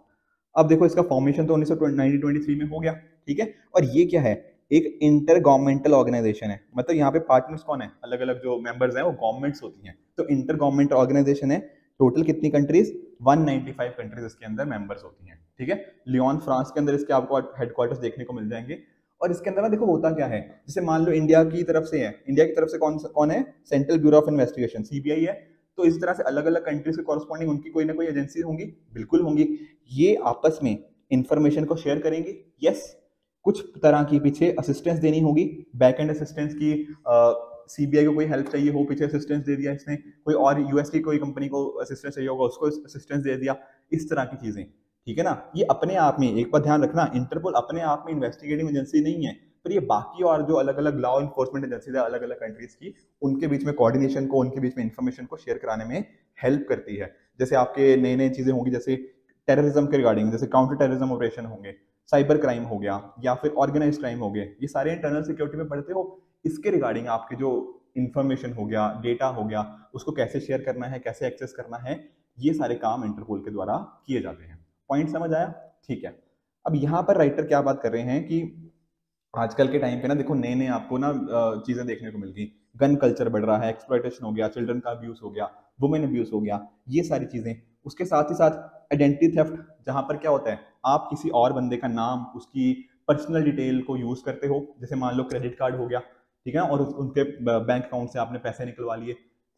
अब देखो, इसका फॉर्मेशन तो उन्नीस में हो गया, ठीक है? और ये क्या है? एक इंटर गवर्नमेंटल ऑर्गेनाइजेशन है. मतलब यहाँ पे पार्टनर्स कौन है? अलग अलग जो मेंबर्स हैं, वो गवर्नमेंट्स होती हैं. तो इंटर गवर्नमेंट ऑर्गेनाइजेशन है टोटल कितनी कंट्रीज़ 195 कंट्रीज़ इसके अंदर मेंबर्स होती हैं, ठीक है? लियोन फ्रांस के अंदर इसके आपको हेडक्वार्टर्स देखने को मिल जाएँगे. और इसके अंदर ना देखो, होता क्या है? जैसे मान लो इंडिया की तरफ़ से है. इंडिया की तरफ़ से कौन कौन है? Central bureau of investigation CBI है. तो इस तरह से अलग अलग कंट्रीज़ के कॉरस्पॉन्डिंग उनकी कोई ना कोई एजेंसी होंगी, बिल्कुल होंगी। ये आपस में इंफॉर्मेशन को शेयर करेंगे। यस कुछ तरह की पीछे असिस्टेंस देनी होगी। बैक एंड असिस्टेंस की सीबीआई को कोई हेल्प चाहिए हो, पीछे असिस्टेंस दे दिया इसने। कोई और यूएस की कोई कंपनी को असिस्टेंस चाहिए होगा, उसको असिस्टेंस दे दिया। इस तरह की चीज़ें, ठीक है ना? ये अपने आप में एक बार ध्यान रखना इंटरपोल अपने आप में इन्वेस्टिगेटिंग एजेंसी नहीं है। पर ये बाकी और जो अलग अलग लॉ इन्फोर्समेंट एजेंसी है अलग अलग कंट्रीज़ की, उनके बीच में कोऑर्डिनेशन को, उनके बीच में इन्फॉर्मेशन को शेयर कराने में हेल्प करती है। जैसे आपके नए नए चीज़ें होंगी, जैसे टेररिज्म के रिगार्डिंग जैसे काउंटर टेररिज्म ऑपरेशन होंगे साइबर क्राइम हो गया, या फिर ऑर्गेनाइज क्राइम हो गए, ये सारे इंटरनल सिक्योरिटी में पढ़ते हो, इसके रिगार्डिंग आपके जो इन्फॉर्मेशन हो गया डेटा हो गया, उसको कैसे शेयर करना है, कैसे एक्सेस करना है, ये सारे काम इंटरपोल के द्वारा किए जाते हैं। पॉइंट समझ आया? ठीक है। अब यहाँ पर राइटर क्या बात कर रहे हैं कि आजकल के टाइम पे ना, देखो नए नए आपको ना चीज़ें देखने को मिल गई। गन कल्चर बढ़ रहा है एक्सप्लोइटेशन हो गया चिल्ड्रन का अब्यूज हो गया वुमेन अब्यूज हो गया, ये सारी चीज़ें। उसके साथ ही साथ आइडेंटिटी थेफ्ट जहाँ पर क्या होता है, आप किसी और बंदे का नाम, उसकी पर्सनल डिटेल को यूज़ करते हो, जैसे मान लो क्रेडिट कार्ड हो गया, ठीक है ना, और उनके बैंक अकाउंट से आपने पैसे निकलवा लिए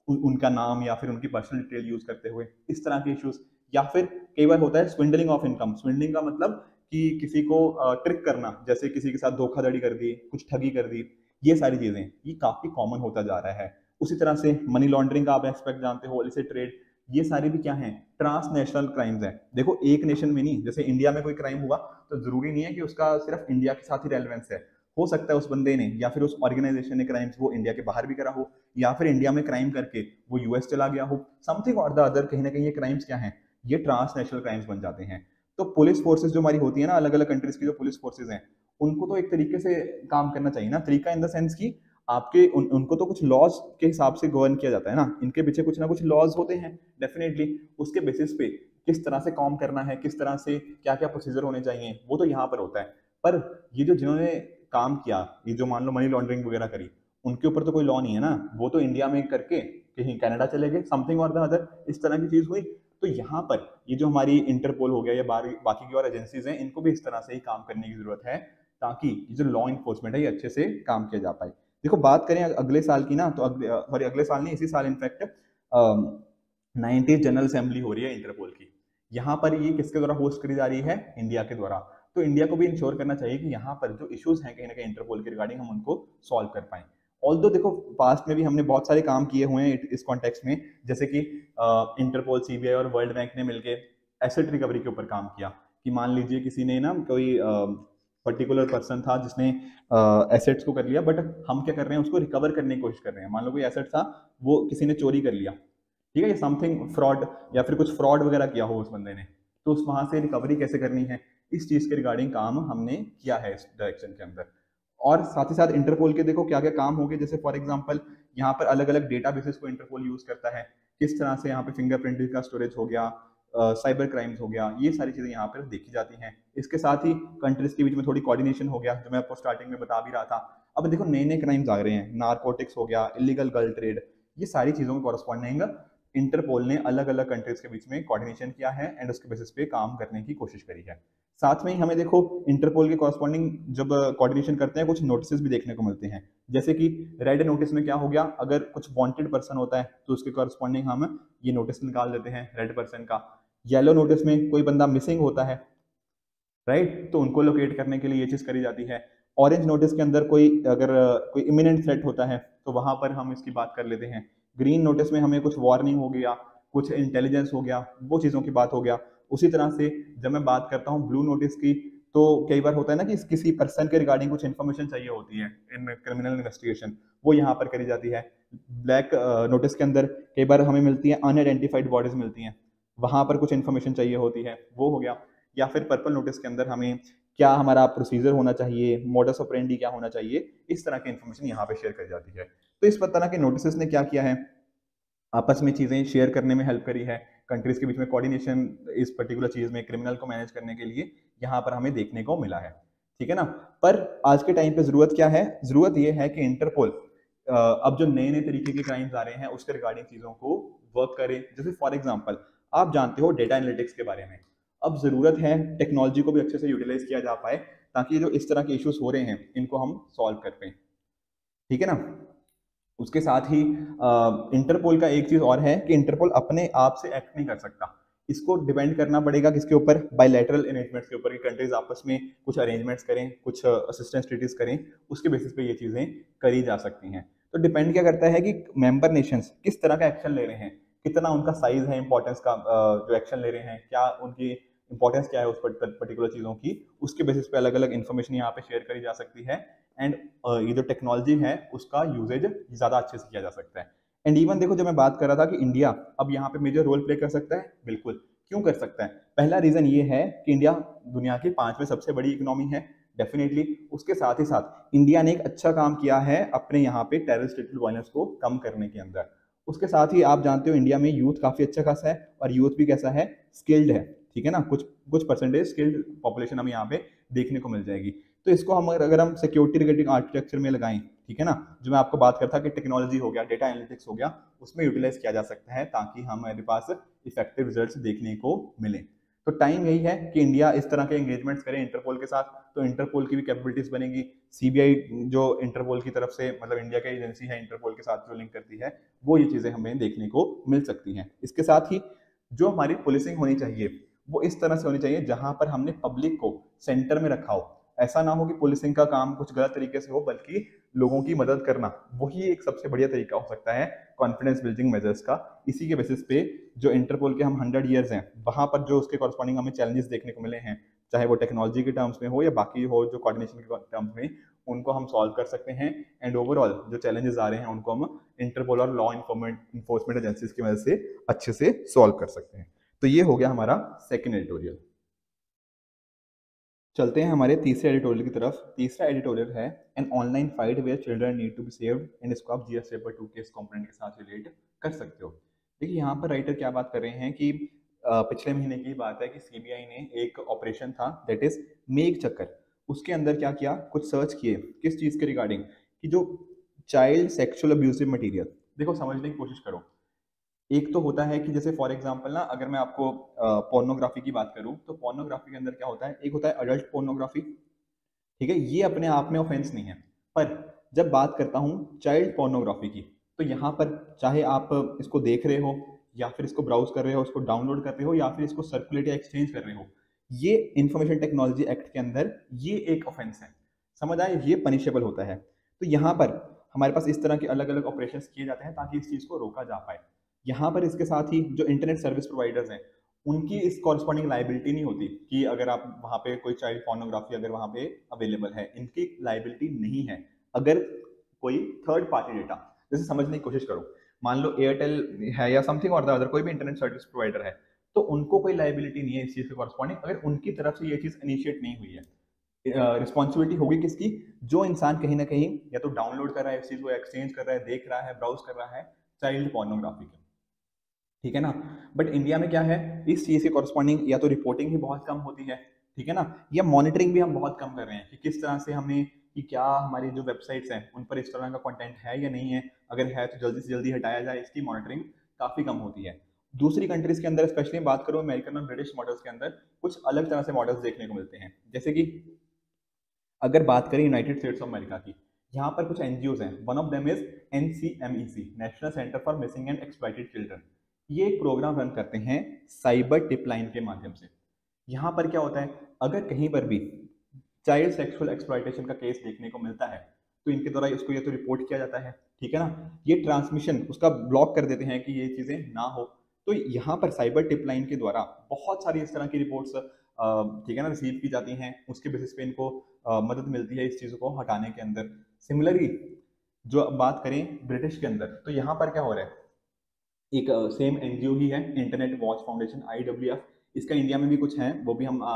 उनका नाम या फिर उनकी पर्सनल डिटेल यूज़ करते हुए, इस तरह के इश्यूज़ या फिर कई बार होता है स्विंडलिंग ऑफ़ इनकम स्विंडलिंग का मतलब कि किसी को ट्रिक करना, जैसे किसी के साथ धोखाधड़ी कर दी, कुछ ठगी कर दी, ये सारी चीज़ें, ये काफ़ी कॉमन होता जा रहा है। उसी तरह से मनी लॉन्ड्रिंग का आप एस्पेक्ट जानते हो इसे ट्रेड ये सारे भी क्या हैं? ट्रांसनेशनल क्राइम्स हैं। देखो, एक नेशन में नहीं, जैसे इंडिया में कोई क्राइम हुआ तो ज़रूरी नहीं है कि उसका सिर्फ़ इंडिया के साथ ही रेलिवेंस है। हो सकता है उस बंदे ने, या फिर उस ऑर्गेनाइजेशन ने क्राइम्स वो इंडिया के बाहर भी करा हो, या फिर इंडिया में क्राइम करके वो यूएस चला गया हो। समथिंग और द अदर कहीं ना कहीं ये क्राइम्स क्या हैं? ये ट्रांसनेशनल क्राइम्स बन जाते हैं। तो पुलिस फोर्सेज जो हमारी होती है ना अलग अलग कंट्रीज़ की जो पुलिस फोर्सेज हैं उनको तो एक तरीके से काम करना चाहिए ना। तरीका इन द सेंस की आपके उन, उनको तो कुछ लॉज के हिसाब से गवर्न किया जाता है ना। इनके पीछे कुछ ना कुछ लॉज होते हैं डेफिनेटली उसके बेसिस पे किस तरह से काम करना है किस तरह से क्या क्या प्रोसीजर होने चाहिए वो तो यहाँ पर होता है। पर ये जो जिन्होंने काम किया ये जो मान लो मनी लॉन्ड्रिंग वगैरह करी उनके ऊपर तो कोई लॉ नहीं है ना। वो तो इंडिया में करके कहीं कनाडा चले गए समथिंग और अदर इस तरह की चीज़ हुई। तो यहाँ पर ये जो हमारी इंटरपोल हो गया या बाकी की और एजेंसीज हैं, इनको भी इस तरह से ही काम करने की ज़रूरत है ताकि ये जो लॉ इन्फोर्समेंट है, ये अच्छे से काम किया जा पाए। देखो, बात करें अगले साल की ना तो अगले सॉरी अगले साल नहीं, इसी साल इनफैक्ट नाइनटी जनरल असेंबली हो रही है इंटरपोल की। यहाँ पर ये किसके द्वारा होस्ट करी जा रही है? इंडिया के द्वारा। तो इंडिया को भी इंश्योर करना चाहिए कि यहाँ पर जो इश्यूज़ हैं, कहीं ना कहीं इंटरपोल के रिगार्डिंग हम उनको सॉल्व कर पाए। ऑल देखो पास्ट में भी हमने बहुत सारे काम किए हुए हैं इस कॉन्टेक्स्ट में, जैसे कि इंटरपोल सीबीआई और वर्ल्ड बैंक ने मिलकर एसेट रिकवरी के ऊपर काम किया। कि मान लीजिए किसी ने ना कोई पर्टिकुलर पर्सन था जिसने एसेट्स को कर लिया बट हम क्या कर रहे हैं, उसको रिकवर करने की कोशिश कर रहे हैं। मान लो कोई एसेट था, वो किसी ने चोरी कर लिया। ठीक है समथिंग फ्रॉड या फिर कुछ फ्रॉड वगैरह किया हो उस बंदे ने तो उस वहाँ से रिकवरी कैसे करनी है? इस चीज़ के रिगार्डिंग काम हमने किया है इस डायरेक्शन के अंदर। और साथ ही साथ इंटरपोल के देखो क्या क्या काम हो गए जैसे फॉर एग्ज़ाम्पल यहाँ पर अलग अलग डेटा बेसिस को इंटरपोल यूज़ करता है। किस तरह से यहाँ पे फिंगरप्रिंट का स्टोरेज हो गया साइबर uh, क्राइम्स हो गया ये सारी चीज़ें यहाँ पर देखी जाती हैं। इसके साथ ही कंट्रीज़ के बीच में थोड़ी कोऑर्डिनेशन हो गया जो मैं आपको स्टार्टिंग में बता भी रहा था। अब देखो नए नए क्राइम्स आ रहे हैं। नारकोटिक्स हो गया इलीगल गर्ल ट्रेड ये सारी चीज़ों में कॉरस्पॉन्डिंग इंटरपोल ने अलग अलग कंट्रीज़ के बीच में कोऑर्डिनेशन किया है एंड उसके बेसिस पे काम करने की कोशिश करी है। साथ में ही हमें देखो इंटरपोल के कॉरस्पॉन्डिंग जब कोऑर्डिनेशन करते हैं, कुछ नोटिस भी देखने को मिलते हैं। जैसे कि रेड नोटिस में क्या हो गया? अगर कुछ वांटेड पर्सन होता है तो उसके कॉरस्पॉन्डिंग हम ये नोटिस निकाल देते हैं रेड पर्सन का। येलो नोटिस में कोई बंदा मिसिंग होता है राइट तो उनको लोकेट करने के लिए ये चीज़ करी जाती है। ऑरेंज नोटिस के अंदर कोई अगर कोई इमिनेंट थ्रेट होता है तो वहाँ पर हम इसकी बात कर लेते हैं। ग्रीन नोटिस में हमें कुछ वार्निंग हो गया, कुछ इंटेलिजेंस हो गया, वो चीज़ों की बात हो गया। उसी तरह से जब मैं बात करता हूँ ब्लू नोटिस की तो कई बार होता है ना कि किसी पर्सन के रिगार्डिंग कुछ इन्फॉर्मेशन चाहिए होती है इन क्रिमिनल इन्वेस्टिगेशन वो यहाँ पर करी जाती है। ब्लैक नोटिस के अंदर कई बार हमें मिलती है अनआइडेंटिफाइड बॉडीज मिलती हैं। वहाँ पर कुछ इन्फॉर्मेशन चाहिए होती है, वो हो गया। या फिर पर्पल नोटिस के अंदर हमें क्या हमारा प्रोसीजर होना चाहिए मॉडस ऑपरेंडी क्या होना चाहिए, इस तरह की इन्फॉर्मेशन यहाँ पे शेयर करी जाती है। तो इस तरह के नोटिस ने क्या किया है? आपस में चीज़ें शेयर करने में हेल्प करी है। कंट्रीज़ के बीच में कोऑर्डिनेशन इस पर्टिकुलर चीज़ में क्रिमिनल को मैनेज करने के लिए यहाँ पर हमें देखने को मिला है। ठीक है ना? पर आज के टाइम पे ज़रूरत क्या है? ज़रूरत यह है कि इंटरपोल अब जो नए नए तरीके के क्राइम्स आ रहे हैं, उसके रिगार्डिंग चीज़ों को वर्क करे। जैसे फॉर एग्ज़ाम्पल आप जानते हो डेटा एनालिटिक्स के बारे में। अब ज़रूरत है टेक्नोलॉजी को भी अच्छे से यूटिलाइज किया जा पाए, ताकि जो इस तरह के इश्यूज़ हो रहे हैं, इनको हम सॉल्व कर पाए। ठीक है ना? उसके साथ ही इंटरपोल का एक चीज़ और है कि इंटरपोल अपने आप से एक्ट नहीं कर सकता। इसको डिपेंड करना पड़ेगा किसके ऊपर? बायलैटरल अरेंजमेंट्स के ऊपर कि कंट्रीज़ आपस में कुछ अरेंजमेंट्स करें, कुछ असिस्टेंस ट्रीटीज करें, उसके बेसिस पे ये चीज़ें करी जा सकती हैं। तो डिपेंड क्या करता है कि मेंबर नेशंस किस तरह का एक्शन ले रहे हैं? कितना उनका साइज़ है इंपॉर्टेंस का जो एक्शन ले रहे हैं? क्या उनकी इंपॉर्टेंस क्या है उस पर्टिकुलर चीज़ों की, उसके बेसिस पे अलग अलग इन्फॉर्मेशन यहाँ पे शेयर करी जा सकती है। एंड ये जो टेक्नोलॉजी है, उसका यूजेज ज़्यादा अच्छे से किया जा सकता है। एंड इवन देखो जब मैं बात कर रहा था कि इंडिया अब यहाँ पे मेजर रोल प्ले कर सकता है? बिल्कुल। क्यों कर सकता है? पहला रीजन ये है कि इंडिया दुनिया की पाँचवें सबसे बड़ी इकोनॉमी है डेफिनेटली उसके साथ ही साथ इंडिया ने एक अच्छा काम किया है अपने यहाँ पे टेररिस्ट रिलेटेड वायलेंस को कम करने के अंदर। उसके साथ ही आप जानते हो इंडिया में यूथ काफ़ी अच्छा खासा है और यूथ भी कैसा है? स्किल्ड है। ठीक है ना? कुछ कुछ परसेंटेज स्किल्ड पॉपुलेशन हमें यहाँ पे देखने को मिल जाएगी। तो इसको हम अगर हम सिक्योरिटी रिगार्डिंग आर्किटेक्चर में लगाएँ, ठीक है ना? जो मैं आपको बात करता कि टेक्नोलॉजी हो गया डेटा एनालिटिक्स हो गया, उसमें यूटिलाइज किया जा सकता है ताकि हमारे पास इफ़ेक्टिव रिज़ल्ट देखने को मिले। तो टाइम यही है कि इंडिया इस तरह के एंगेजमेंट्स करे इंटरपोल के साथ। तो इंटरपोल की भी कैपेबिलिटीज बनेगी। सीबीआई जो इंटरपोल की तरफ़ से मतलब इंडिया की एजेंसी है इंटरपोल के साथ जो लिंक करती है, वो ये चीज़ें हमें देखने को मिल सकती हैं। इसके साथ ही जो हमारी पुलिसिंग होनी चाहिए वो इस तरह से होनी चाहिए जहाँ पर हमने पब्लिक को सेंटर में रखा हो। ऐसा ना हो कि पुलिसिंग का काम कुछ गलत तरीके से हो, बल्कि लोगों की मदद करना। वही एक सबसे बढ़िया तरीका हो सकता है कॉन्फिडेंस बिल्डिंग मेजर्स का। इसी के बेसिस पे जो इंटरपोल के हम हंड्रेड ईयर्स हैं, वहाँ पर जो उसके कॉरस्पॉन्डिंग हमें चैलेंजेस देखने को मिले हैं, चाहे वो टेक्नोलॉजी के टर्म्स में हो या बाकी हो जो कोऑर्डिनेशन के टर्म्स में, उनको हम सॉल्व कर सकते हैं। एंड ओवरऑल जो चैलेंजेस आ रहे हैं, उनको हम इंटरपोल और लॉ इन्फोर्समेंट एजेंसीज की मदद से अच्छे से सॉल्व कर सकते हैं। तो ये हो गया हमारा सेकेंड एडिटोरियल चलते हैं हमारे तीसरे एडिटोरियल की तरफ़. तीसरा एडिटोरियल है an online fight where children need to be saved and इसको आप जीएस पेपर टू के इस कॉम्पोनेंट के साथ रिलेट कर सकते हो. देखिए, यहाँ पर राइटर क्या बात कर रहे हैं कि पिछले महीने की बात है कि सीबीआई ने एक ऑपरेशन था दैट इज़ मेक चक्कर. उसके अंदर क्या किया? कुछ सर्च किए. किस चीज़ के रिगार्डिंग कि जो चाइल्ड सेक्सुअल अब्यूसिव मटीरियल देखो, समझने की कोशिश करो. एक तो होता है कि जैसे फॉर एग्ज़ाम्पल ना, अगर मैं आपको पोर्नोग्राफी की बात करूँ तो पोर्नोग्राफी के अंदर क्या होता है? एक होता है अडल्ट पोर्नोग्राफी ठीक है? ये अपने आप में ऑफेंस नहीं है। पर जब बात करता हूँ चाइल्ड पोर्नोग्राफी की तो यहाँ पर चाहे आप इसको देख रहे हो, या फिर इसको ब्राउज कर रहे हो, इसको डाउनलोड कर रहे हो, या फिर इसको सर्कुलेट या एक्सचेंज कर रहे हो, ये इंफॉर्मेशन टेक्नोलॉजी एक्ट के अंदर ये एक ऑफेंस है। समझ आए ये पनिशेबल होता है। तो यहाँ पर हमारे पास इस तरह के अलग अलग ऑपरेशन किए जाते हैं ताकि इस चीज़ को रोका जा पाए। यहाँ पर इसके साथ ही जो इंटरनेट सर्विस प्रोवाइडर्स हैं, उनकी इस कॉरस्पॉन्डिंग लाइबिलिटी नहीं होती कि अगर आप वहाँ पे कोई चाइल्ड फोनोग्राफी अगर वहाँ पे अवेलेबल है, इनकी लाइबिलिटी नहीं है। अगर कोई थर्ड पार्टी डेटा जैसे समझने की कोशिश करो, मान लो एयरटेल है या समथिंग और अदर कोई भी इंटरनेट सर्विस प्रोवाइडर है तो उनको कोई लाइबिलिटी नहीं है इस चीज़ के कॉरस्पॉन्डिंग अगर उनकी तरफ़ से ये चीज़ इनिशिएट नहीं हुई है। रिस्पॉन्सिबिलिटी होगी किसकी? जो इंसान कहीं ना कहीं या तो डाउनलोड कर रहा है, इस चीज़ को एक्सचेंज कर रहा है, देख रहा है ब्राउज कर रहा है चाइल्ड पोर्नोग्राफी के। ठीक है ना? बट इंडिया में क्या है? इस चीज़ के कॉरस्पॉन्डिंग या तो रिपोर्टिंग ही बहुत कम होती है, ठीक है ना? या मॉनिटरिंग भी हम बहुत कम कर रहे हैं कि किस तरह से हमने, कि क्या हमारी जो वेबसाइट्स हैं, उन पर इस तरह का कंटेंट है या नहीं है? अगर है तो जल्दी से जल्दी हटाया जाए, इसकी मॉनिटरिंग काफ़ी कम होती है। दूसरी कंट्रीज़ के अंदर स्पेशली बात करूँ अमेरिकन और ब्रिटिश मॉडल्स के अंदर, कुछ अलग तरह से मॉडल्स देखने को मिलते हैं। जैसे कि, अगर बात करें यूनाइटेड स्टेट्स ऑफ़ अमेरिका की, यहाँ पर कुछ एनजीओ हैं। One of them is N C M E C National Center for Missing and Exploited Children ये एक प्रोग्राम रन करते हैं साइबर टिपलाइन के माध्यम से। यहाँ पर क्या होता है, अगर कहीं पर भी चाइल्ड सेक्सुअल एक्सप्लाइटेशन का केस देखने को मिलता है तो इनके द्वारा इसको ये तो रिपोर्ट किया जाता है, ठीक है ना? ये ट्रांसमिशन उसका ब्लॉक कर देते हैं कि ये चीज़ें ना हो। तो यहाँ पर साइबर टिप लाइन के द्वारा बहुत सारी इस तरह की रिपोर्ट्स ठीक है ना रिसीव की जाती हैं। उसके बेसिस पे इनको मदद मिलती है इस चीज़ को हटाने के अंदर। सिमिलरली जो बात करें ब्रिटिश के अंदर तो यहाँ पर क्या हो रहा है? एक सेम एनजीओ ही है इंटरनेट वॉच फाउंडेशन आई इसका इंडिया में भी कुछ है वो भी हम आ,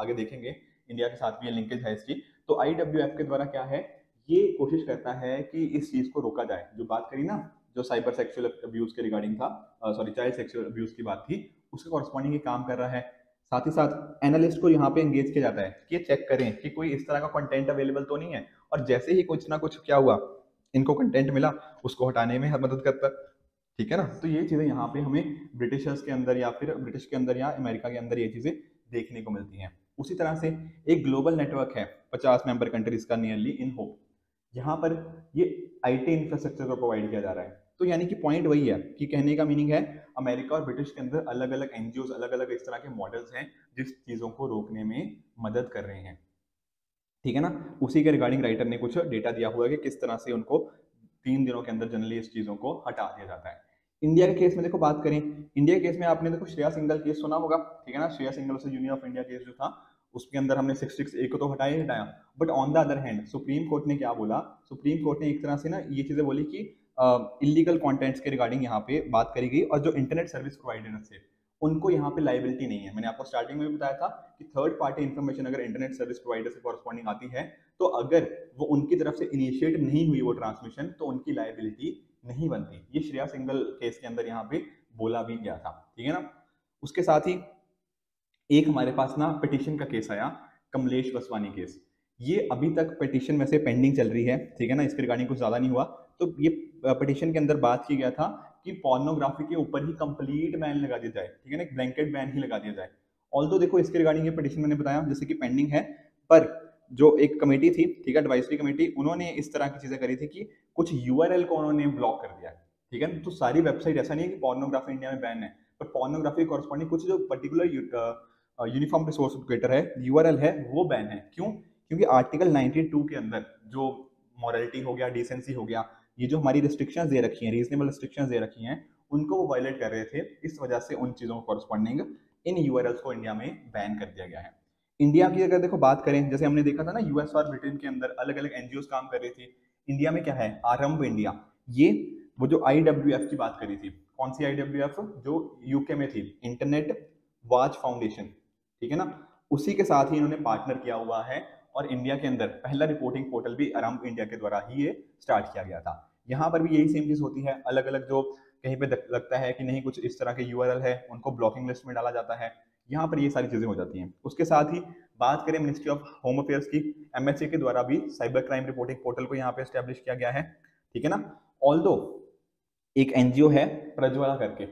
आगे देखेंगे। इंडिया के साथ भी लिंकेज है इसकी। तो आई के द्वारा क्या है ये कोशिश करता है कि इस चीज़ को रोका जाए। जो बात करी ना जो साइबर सेक्सुअल अब्यूज के रिगार्डिंग था सॉरी चाइल्ड सेक्सुअल अब्यूज की बात थी उसके कॉरस्पॉन्डिंग ये काम कर रहा है। साथ ही साथ एनालिस्ट को यहाँ पे एंगेज किया जाता है कि ये चेक करें कि कोई इस तरह का कंटेंट अवेलेबल तो नहीं है। और जैसे ही कुछ ना कुछ क्या हुआ इनको कंटेंट मिला उसको हटाने में मदद करता। ठीक है ना? तो ये चीज़ें यहाँ पे हमें ब्रिटिशर्स के अंदर या फिर ब्रिटिश के अंदर या अमेरिका के अंदर ये चीज़ें देखने को मिलती हैं। उसी तरह से एक ग्लोबल नेटवर्क है पचास मेंबर कंट्रीज़ का नियरली इन होप। यहाँ पर ये आईटी इंफ्रास्ट्रक्चर को प्रोवाइड किया जा रहा है। तो यानी कि पॉइंट वही है कि कहने का मीनिंग है अमेरिका और ब्रिटिश के अंदर अलग अलग एनजीओ अलग अलग इस तरह के मॉडल्स हैं जिस चीज़ों को रोकने में मदद कर रहे हैं। ठीक है ना? उसी के रिगार्डिंग राइटर ने कुछ डेटा दिया हुआ है कि किस तरह से उनको तीन दिनों के अंदर जनरली इस चीज़ों को हटा दिया जाता है। इंडिया के केस में देखो बात करें इंडिया केस में आपने देखो श्रेया सिंगल केस सुना होगा, ठीक है ना? श्रेया सिंगल से यूनियन ऑफ़ इंडिया केस जो था, उसके अंदर हमने सिक्स सिक्स ए को तो हटाया ही हटाया। But on the other hand Supreme Court ने क्या बोला? सुप्रीम कोर्ट ने एक तरह से ना ये चीज़ें बोली कि इलीगल कंटेंट्स के रिगार्डिंग यहाँ पे बात करी गई और जो इंटरनेट सर्विस प्रोवाइडर से उनको यहाँ पे लाइबिलिटी नहीं है। मैंने आपको स्टार्टिंग में भी बताया था कि थर्ड पार्टी इन्फॉर्मेशन अगर इंटरनेट सर्विस प्रोवाइडर से कॉरस्पॉन्डिंग आती है तो अगर वो उनकी तरफ़ से इनिशिएट नहीं हुई वो ट्रांसमिशन तो उनकी लाइबिलिटी नहीं बनती। ये श्रेया सिंगल केस के अंदर यहाँ पे बोला भी गया था। ठीक है ना? उसके साथ ही एक हमारे पास ना पिटिशन का केस आया, कमलेश वसवानी केस ये अभी तक पिटिशन में से पेंडिंग चल रही है, ठीक है ना? इसके रिगार्डिंग कुछ ज़्यादा नहीं हुआ। तो ये पिटिशन के अंदर बात की गया था कि पॉर्नोग्राफी के ऊपर ही कंप्लीट बैन लगा दिया जाए, ठीक है ना? एक ब्लैंकेट बैन ही लगा दिया जाए। ऑल देखो, इसके रिगार्डिंग ये पिटिशन मैंने बताया, जैसे कि पेंडिंग है, पर जो एक कमेटी थी, ठीक है एडवाइसरी कमेटी, उन्होंने इस तरह की चीज़ें करी थी कि कुछ यूआरएल को उन्होंने ब्लॉक कर दिया, ठीक है? तो सारी वेबसाइट ऐसा नहीं है कि पॉर्नोग्राफी इंडिया में बैन है, पर पॉर्नोग्राफी कॉरस्पॉन्डिंग कुछ जो पर्टिकुलर यूनिफॉर्म रिसोर्स एजुकेटर है यूआरएल है, वो बैन है। क्यों? क्योंकि आर्टिकल 92 के अंदर जो मॉरलिटी हो गया डिसेंसी हो गया, ये जो हमारी रिस्ट्रिक्शन दे रखी हैं रीजनेबल रिस्ट्रिक्शन दे रखी हैं, उनको वो वायलेट कर रहे थे, इस वजह से उन चीज़ों को कॉरस्पॉन्डिंग इन यूआरएल्स को इंडिया में बैन कर दिया गया है। इंडिया की अगर देखो बात करें, जैसे हमने देखा था ना यूएस और ब्रिटेन के अंदर अलग अलग एनजीओ काम कर रही थी। इंडिया में क्या है? आरंभ इंडिया ये, वो जो आईडब्ल्यूएफ की बात करी थी, कौन सी आई जो यूके में थी इंटरनेट वाच फाउंडेशन ठीक है ना? उसी के साथ ही इन्होंने पार्टनर किया हुआ है और इंडिया के अंदर पहला रिपोर्टिंग पोर्टल भी आरंभ इंडिया के द्वारा ही ये स्टार्ट किया गया था। यहाँ पर भी यही सेम चीज़ होती है। अलग अलग जो कहीं पे लगता है कि नहीं, कुछ इस तरह के यू है, उनको ब्लॉकिंग लिस्ट में डाला जाता है। यहाँ पर ये सारी चीज़ें हो जाती हैं। उसके साथ ही बात करें मिनिस्ट्री ऑफ़ होम अफेयर्स की एमएससी के द्वारा भी साइबर क्राइम रिपोर्टिंग पोर्टल को यहाँ पे स्टेब्लिश किया गया है, ठीक है ना? ऑल एक एनजीओ है प्रज्वाला करके,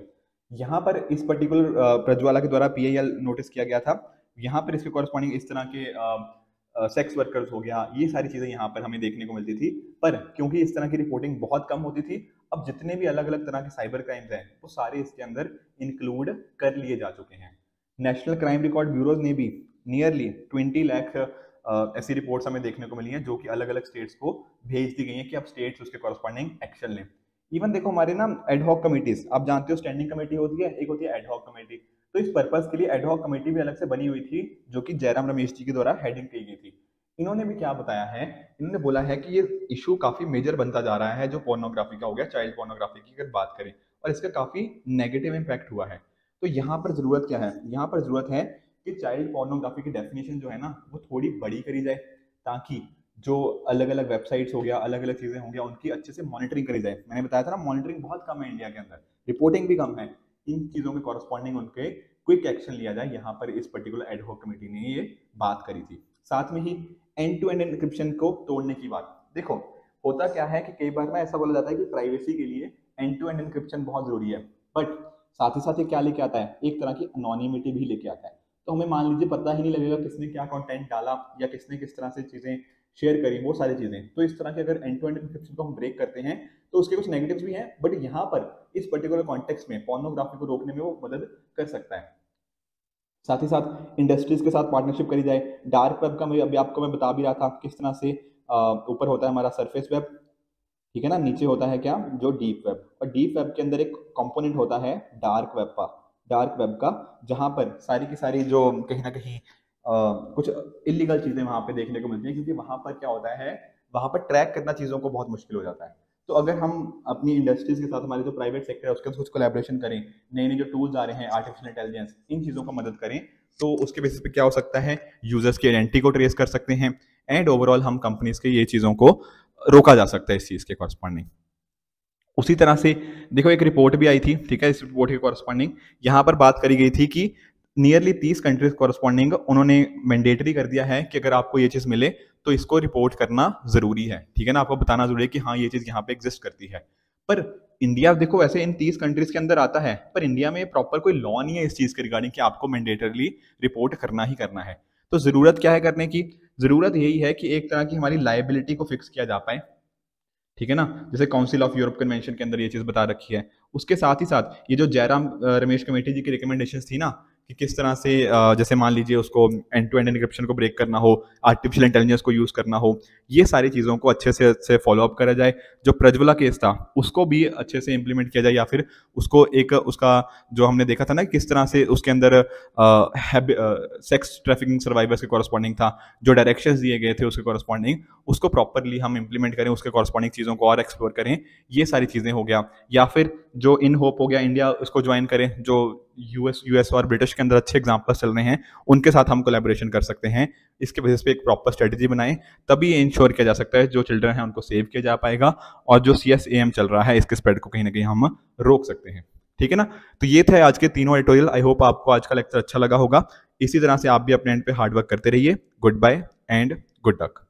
यहाँ पर इस पर्टिकुलर प्रज्वाला के द्वारा पी नोटिस किया गया था। यहाँ पर इसके कॉरस्पॉन्डिंग इस तरह के सेक्स वर्कर्स हो गया, ये सारी चीज़ें यहाँ पर हमें देखने को मिलती थी। पर क्योंकि इस तरह की रिपोर्टिंग बहुत कम होती थी, अब जितने भी अलग अलग तरह के साइबर क्राइम्स हैं, वो सारे इसके अंदर इंक्लूड कर लिए जा चुके हैं। नेशनल क्राइम रिकॉर्ड ब्यूरोज ने भी नियरली ट्वेंटी लैख ऐसी रिपोर्ट्स हमें देखने को मिली हैं, जो कि अलग अलग स्टेट्स को भेज दी गई हैं कि अब स्टेट्स उसके कॉरस्पॉन्डिंग एक्शन लें। इवन देखो हमारे ना एडहॉक कमेटीज आप जानते हो स्टैंडिंग कमेटी होती है, एक होती है एडहॉक कमेटी तो इस पर्पज के लिए एडहॉक कमेटी भी अलग से बनी हुई थी, जो कि जयराम रमेश जी के द्वारा हेडिंग की गई थी। इन्होंने भी क्या बताया है? इन्होंने बोला है कि ये इशू काफ़ी मेजर बनता जा रहा है, जो पोर्नोग्राफी का हो गया चाइल्ड पोर्नोग्राफी की अगर बात करें, और इसका काफ़ी नेगेटिव इम्पैक्ट हुआ है। तो यहाँ पर ज़रूरत क्या है? यहाँ पर ज़रूरत है कि चाइल्ड पोर्नोग्राफी की डेफिनेशन जो है ना, वो थोड़ी बड़ी करी जाए, ताकि जो अलग अलग वेबसाइट्स हो गया अलग अलग चीज़ें हो गया, उनकी अच्छे से मॉनिटरिंग करी जाए। मैंने बताया था ना मॉनिटरिंग बहुत कम है इंडिया के अंदर। रिपोर्टिंग भी कम है। इन चीज़ों के कॉरस्पॉन्डिंग उनके क्विक एक्शन लिया जाए। यहाँ पर इस पर्टिकुलर एडहोक कमेटी ने ये बात करी थी। साथ में ही एंड टू एंड इंक्रिप्शन को तोड़ने की बात। देखो, होता क्या है कि कई बार ना ऐसा बोला जाता है कि प्राइवेसी के लिए एंड टू एंड इंक्रिप्शन बहुत ज़रूरी है। बट साथ ही साथ ये क्या लेके आता है? एक तरह की अनोनिमिटी भी लेके आता है। तो हमें मान लीजिए पता ही नहीं लगेगा किसने क्या कंटेंट डाला या किसने किस तरह से चीज़ें शेयर करी, वो सारी चीज़ें। तो इस तरह के अगर एंड टू एंड इंक्रिप्शन को हम ब्रेक करते हैं तो उसके कुछ नेगेटिव्स भी हैं बट यहाँ पर इस पर्टिकुलर कॉन्टेक्स्ट में पोर्नोग्राफी को रोकने में वो मदद कर सकता है। साथ ही साथ इंडस्ट्रीज़ के साथ पार्टनरशिप करी जाए। डार्क वेब का मैं, अभी आपको मैं बता भी रहा था किस तरह से ऊपर होता है हमारा सरफेस वेब ठीक है ना? नीचे होता है क्या? जो डीप वेब और डीप वेब के अंदर एक कंपोनेंट होता है डार्क वेब का. डार्क वेब का, जहाँ पर सारी की सारी जो कहीं ना कहीं कुछ इलीगल चीज़ें वहाँ पे देखने को मिलती हैं, क्योंकि वहाँ पर क्या होता है, वहाँ पर ट्रैक करना चीज़ों को बहुत मुश्किल हो जाता है। तो अगर हम अपनी इंडस्ट्रीज़ के साथ, हमारे जो प्राइवेट सेक्टर है, उसके साथ कुछ कोलेब्रेशन करें नए नए जो टूल्स आ रहे हैं आर्टिफिशियल इंटेलिजेंस इन चीज़ों को मदद करें तो उसके बेसिस पे क्या हो सकता है यूज़र्स की आइडेंटिटी को ट्रेस कर सकते हैं एंड ओवरऑल हम कंपनीज़ के ये चीज़ों को रोका जा सकता है इस चीज़ के कॉरस्पॉन्डिंग उसी तरह से देखो, एक रिपोर्ट भी आई थी, ठीक है, इस रिपोर्ट के कॉरस्पॉन्डिंग यहाँ पर बात करी गई थी कि नियरली तीस कंट्रीज़ कॉरस्पॉन्डिंग उन्होंने मैंडेटरी कर दिया है कि अगर आपको ये चीज़ मिले तो इसको रिपोर्ट करना ज़रूरी है, ठीक है ना? आपको बताना ज़रूरी है कि हाँ ये चीज़ यहाँ पे एग्जिस्ट करती है। पर इंडिया देखो, वैसे इन तीस कंट्रीज़ के अंदर आता है, पर इंडिया में प्रॉपर कोई लॉ नहीं है इस चीज़ के रिगार्डिंग कि आपको मैंडेटरली रिपोर्ट करना ही करना है। तो ज़रूरत क्या है करने की? ज़रूरत यही है कि एक तरह की हमारी लाइबिलिटी को फिक्स किया जा पाए। ठीक है ना? जैसे काउंसिल ऑफ़ यूरोप कन्वेंशन के अंदर ये चीज़ बता रखी है। उसके साथ ही साथ ये जो जयराम रमेश कमेटी जी की रिकमेंडेशन थी ना कि किस तरह से जैसे मान लीजिए उसको एंड टू एंड इनक्रिप्शन को ब्रेक करना हो आर्टिफिशियल इंटेलिजेंस को यूज़ करना हो, ये सारी चीज़ों को अच्छे से अच्छे फॉलो अप करा जाए। जो प्रज्वला केस था, उसको भी अच्छे से इंप्लीमेंट किया जाए या फिर उसको एक, उसका जो हमने देखा था ना किस तरह से उसके अंदर सेक्स ट्रैफिकिंग सर्वाइवर्स के कॉरस्पॉन्डिंग था, जो डायरेक्शन दिए गए थे उसके कॉरस्पॉन्डिंग उसको प्रॉपरली हम इंप्लीमेंट करें, उसके कॉरस्पॉन्डिंग चीज़ों को और एक्सप्लोर करें, ये सारी चीज़ें हो गया। या फिर जो इन होप हो गया इंडिया उसको ज्वाइन करें, जो यूएस यूएस और ब्रिटिश के अंदर अच्छे एग्जाम्पल्स चल रहे हैं, उनके साथ हम कोलेबोरेशन कर सकते हैं। इसके बेसिस पे एक प्रॉपर स्ट्रेटेजी बनाएँ, तभी इंश्योर किया जा सकता है जो चिल्ड्रन है उनको सेव किया जा पाएगा और जो सी एस एम चल रहा है, इसके स्प्रेड को कहीं ना कहीं हम रोक सकते हैं। ठीक है ना? तो ये थे आज के तीनों एडिटोरियल आई होप आपको आज का लेक्चर अच्छा लगा होगा। इसी तरह से आप भी अपने एंड पे हार्डवर्क करते रहिए। Good bye and good luck